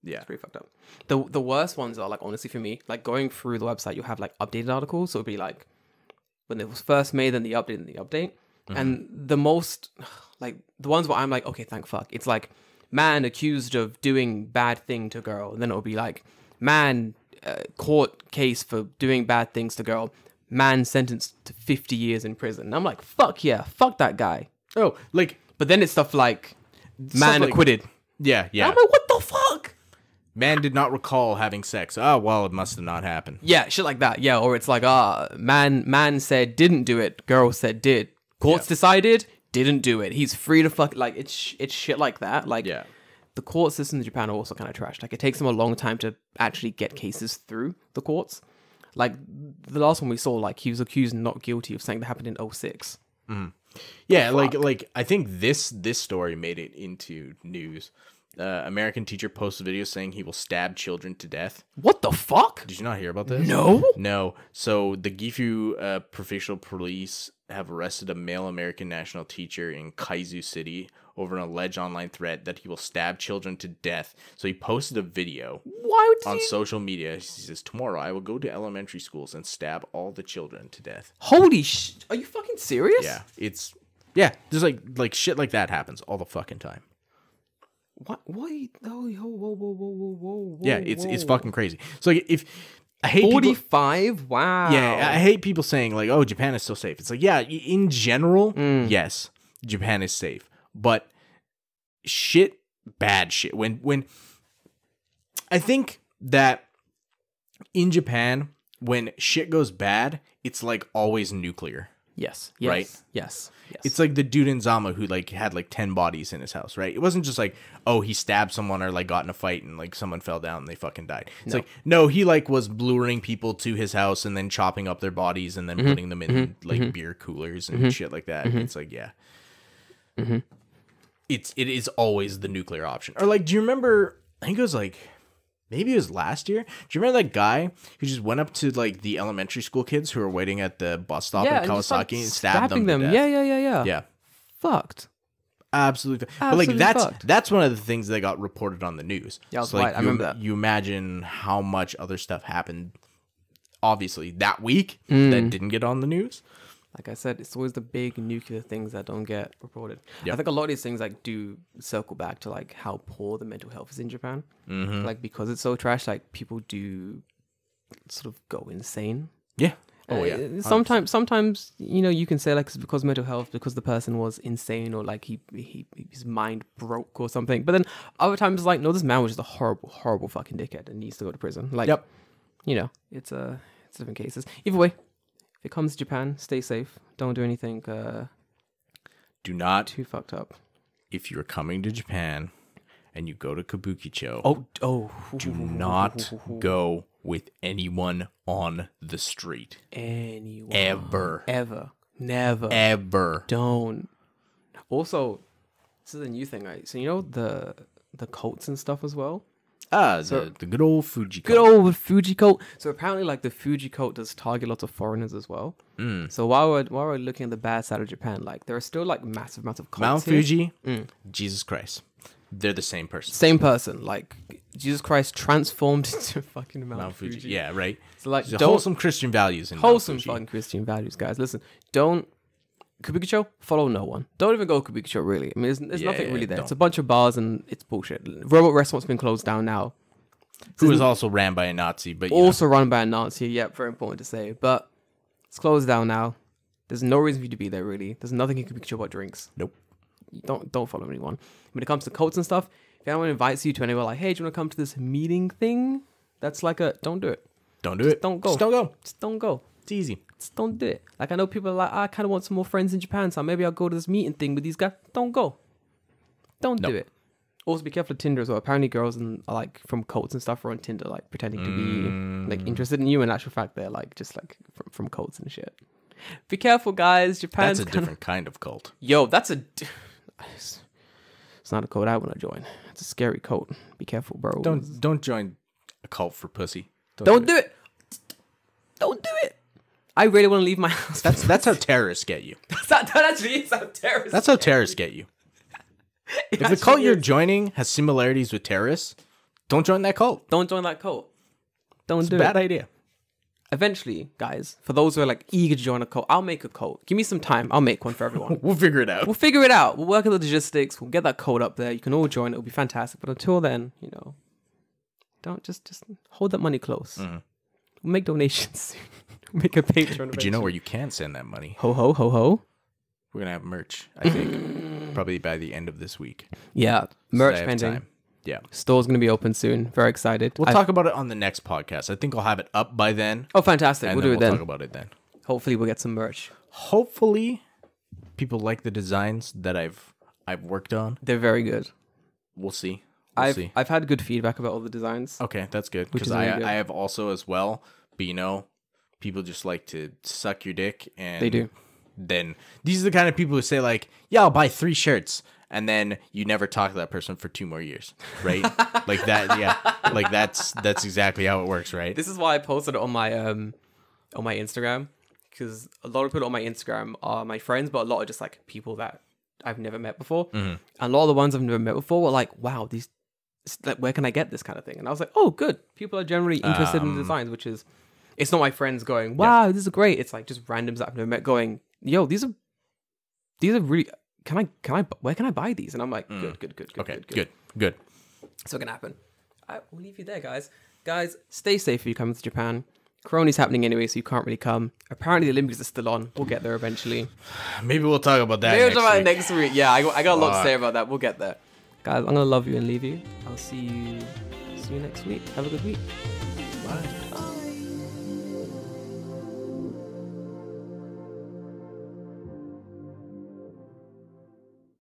Yeah, It's pretty fucked up. The the worst ones are like honestly for me, like going through the website, you'll have like updated articles. So it'll be like when it was first made, then the update and the update. And the most like the ones where I'm like, okay, thank fuck. It's like man accused of doing bad thing to girl. And then it'll be like man uh, court case for doing bad things to girl. Man sentenced to 50 years in prison. And I'm like, fuck yeah, fuck that guy. Oh, like But then it's stuff like man like- acquitted. yeah, yeah. I'm like, what the fuck? Man did not recall having sex. Oh well, it must have not happened. Yeah, shit like that. Yeah, or it's like, ah, man, man said didn't do it. Girl said did. Courts Yeah. decided didn't do it. He's free to fuck. Like it's it's shit like that. Like Yeah. the court system in Japan are also kind of trash. Like it takes them a long time to actually get cases through the courts. Like the last one we saw, like he was accused not guilty of something that happened in 06. Yeah, like like I think this this story made it into news. Uh, American teacher posts a video saying he will stab children to death. What the fuck? Did you not hear about this? No. No. So the Gifu uh, provincial police have arrested a male American national teacher in Kaizu City over an alleged online threat that he will stab children to death. So he posted a video Why on you? social media. He says, "Tomorrow I will go to elementary schools and stab all the children to death." Holy sh! Are you fucking serious? Yeah, it's yeah. There's like like shit like that happens all the fucking time. What? Why? Oh, whoa, whoa, whoa, whoa, whoa, whoa. Yeah, it's it's fucking crazy. So if I hate people, Forty-five. Wow. yeah, I hate people saying like, "Oh, Japan is so safe." It's like, yeah, in general, Mm. yes, Japan is safe, but shit, bad shit. When when I think that in Japan, when shit goes bad, it's like always nuclear. Yes. Yes. Right? Yes. Yes. It's like the dude in Zama who like had like ten bodies in his house, right? It wasn't just like, oh, he stabbed someone or like got in a fight and like someone fell down and they fucking died. It's like no, he like was luring people to his house and then chopping up their bodies and then mm-hmm. putting them in mm-hmm. like mm-hmm. beer coolers and shit like that. It's like yeah, it's it is always the nuclear option. Or like, do you remember? I think it was like maybe it was last year. Do you remember that guy who just went up to like the elementary school kids who were waiting at the bus stop yeah, in and just, Kawasaki like, and stabbed them? death? Yeah, yeah, yeah, yeah. yeah. Fucked. Absolutely. But like that's fucked. that's one of the things that got reported on the news. Yeah, I So, like, right. I you, remember that. You imagine how much other stuff happened obviously that week Mm. that didn't get on the news. Like I said, it's always the big nuclear things that don't get reported. Yeah. I think a lot of these things like do circle back to like how poor the mental health is in Japan. Mm-hmm. Like because it's so trash, like people do sort of go insane. Yeah. Oh Uh, yeah. Sometimes, sometimes you know you can say like it's because mental health, because the person was insane or like he, he his mind broke or something. But then other times, like no, this man was just a horrible, horrible fucking dickhead and needs to go to prison. Like, Yep. you know, it's uh, it's different cases. Either way, if it comes to Japan, stay safe. Don't do anything uh Do not too fucked up. if you're coming to Japan and you go to Kabukicho, Oh, oh, do not go with anyone on the street. anyone Ever. ever, never. Ever. don't. Also, this is a new thing, right? So you know the the cults and stuff as well. Ah, the, the good old Fuji. Good old Fuji cult. So apparently, like the Fuji cult does target lots of foreigners as well. Mm. So while we're while we're looking at the bad side of Japan, like there are still like massive amounts of cults. Mount here. Fuji, Mm. Jesus Christ. They're the same person. Same person, like Jesus Christ transformed into fucking Mount, Mount Fuji. Fuji. Yeah, right. So like, don't wholesome Christian values in wholesome fucking Christian values, guys. Listen, don't Kabukicho follow no one. Don't even go Kabukicho. Really, I mean, there's, there's Yeah, nothing really there. It's don't. a bunch of bars and it's bullshit. Robot Restaurant's been closed down now. Who was also ran by a Nazi, but you know, Also run by a Nazi. Yep, very important to say. But it's closed down now. There's no reason for you to be there. Really, there's nothing in Kabukicho but drinks. Nope. Don't don't follow anyone. When it comes to cults and stuff, if anyone invites you to anywhere like, hey, do you want to come to this meeting thing? That's like a don't do it. don't do it. don't go. Just don't go. Just don't go. It's easy. Just don't do it. Like I know people are like, "Ah, I kind of want some more friends in Japan, so maybe I'll go to this meeting thing with these guys. Don't go. Don't Nope. do it. Also, be careful of Tinder as well. Apparently, girls and like from cults and stuff are on Tinder, like pretending to be like interested in you. In actual fact, they're like just like from, from cults and shit. Be careful, guys. Japan's That's a kinda- different kind of cult. Yo, that's a. It's it's not a cult I want to join. It's a scary cult. Be careful, bro. Don't don't join a cult for pussy. don't do it. Don't do it. I really want to leave my house. That's that's how terrorists get you. that, that actually is how terrorists. That's how terrorists get you. If the cult you're joining has similarities with terrorists, don't join that cult. Don't join that cult. Don't It's a bad it. idea. Eventually, guys, for those who are like eager to join a cult, I'll make a cult. Give me some time. I'll make one for everyone. We'll figure it out. we'll figure it out. We'll work out the logistics. We'll get that code up there. You can all join. It'll be fantastic. But until then, you know, don't just just hold that money close. Mm-hmm. We'll make donations. make a Patreon. But you know where you can send that money? Ho ho ho ho. We're gonna have merch. I think probably by the end of this week. Yeah, So merch I pending. time. Yeah, Store's gonna be open soon. Very excited. we'll I- talk about it on the next podcast. I think I'll have it up by then, Oh, fantastic! and we'll do it we'll then. talk about it then. Hopefully, we'll get some merch. Hopefully, people like the designs that I've I've worked on. They're very good. We'll see. We'll I've see. I've had good feedback about all the designs. Okay, that's good because is I good. I have also as well. But you know, people just like to suck your dick, and They do. Then these are the kind of people who say like, "Yeah, I'll buy three shirts," and then you never talk to that person for two more years, right? like that, yeah. Like that's that's exactly how it works, right? This is why I posted it on my um on my Instagram because a lot of people on my Instagram are my friends, but a lot are just like people that I've never met before. Mm-hmm. And a lot of the ones I've never met before were like, "Wow, these like where can I get this kind of thing?" And I was like, "Oh, good. People are generally interested in Um, designs, which is it's not my friends going, "Wow, this is great." It's like just randoms that I've never met going, "Yo, these are these are really." Can I can I where can I buy these? And I'm like, good, good, good, good, Mm. Okay, good, good. good, So It's not gonna happen. I will leave you there, guys. Guys, stay safe if you come to Japan. Corona's happening anyway, so you can't really come. Apparently, the Olympics are still on. We'll get there eventually. Maybe we'll talk about that. Maybe we'll next talk about it week. next week. Yeah, I, got- I got a lot to say about that. We'll get there. Guys, I'm gonna love you and leave you. I'll see you see you next week. Have a good week. Bye.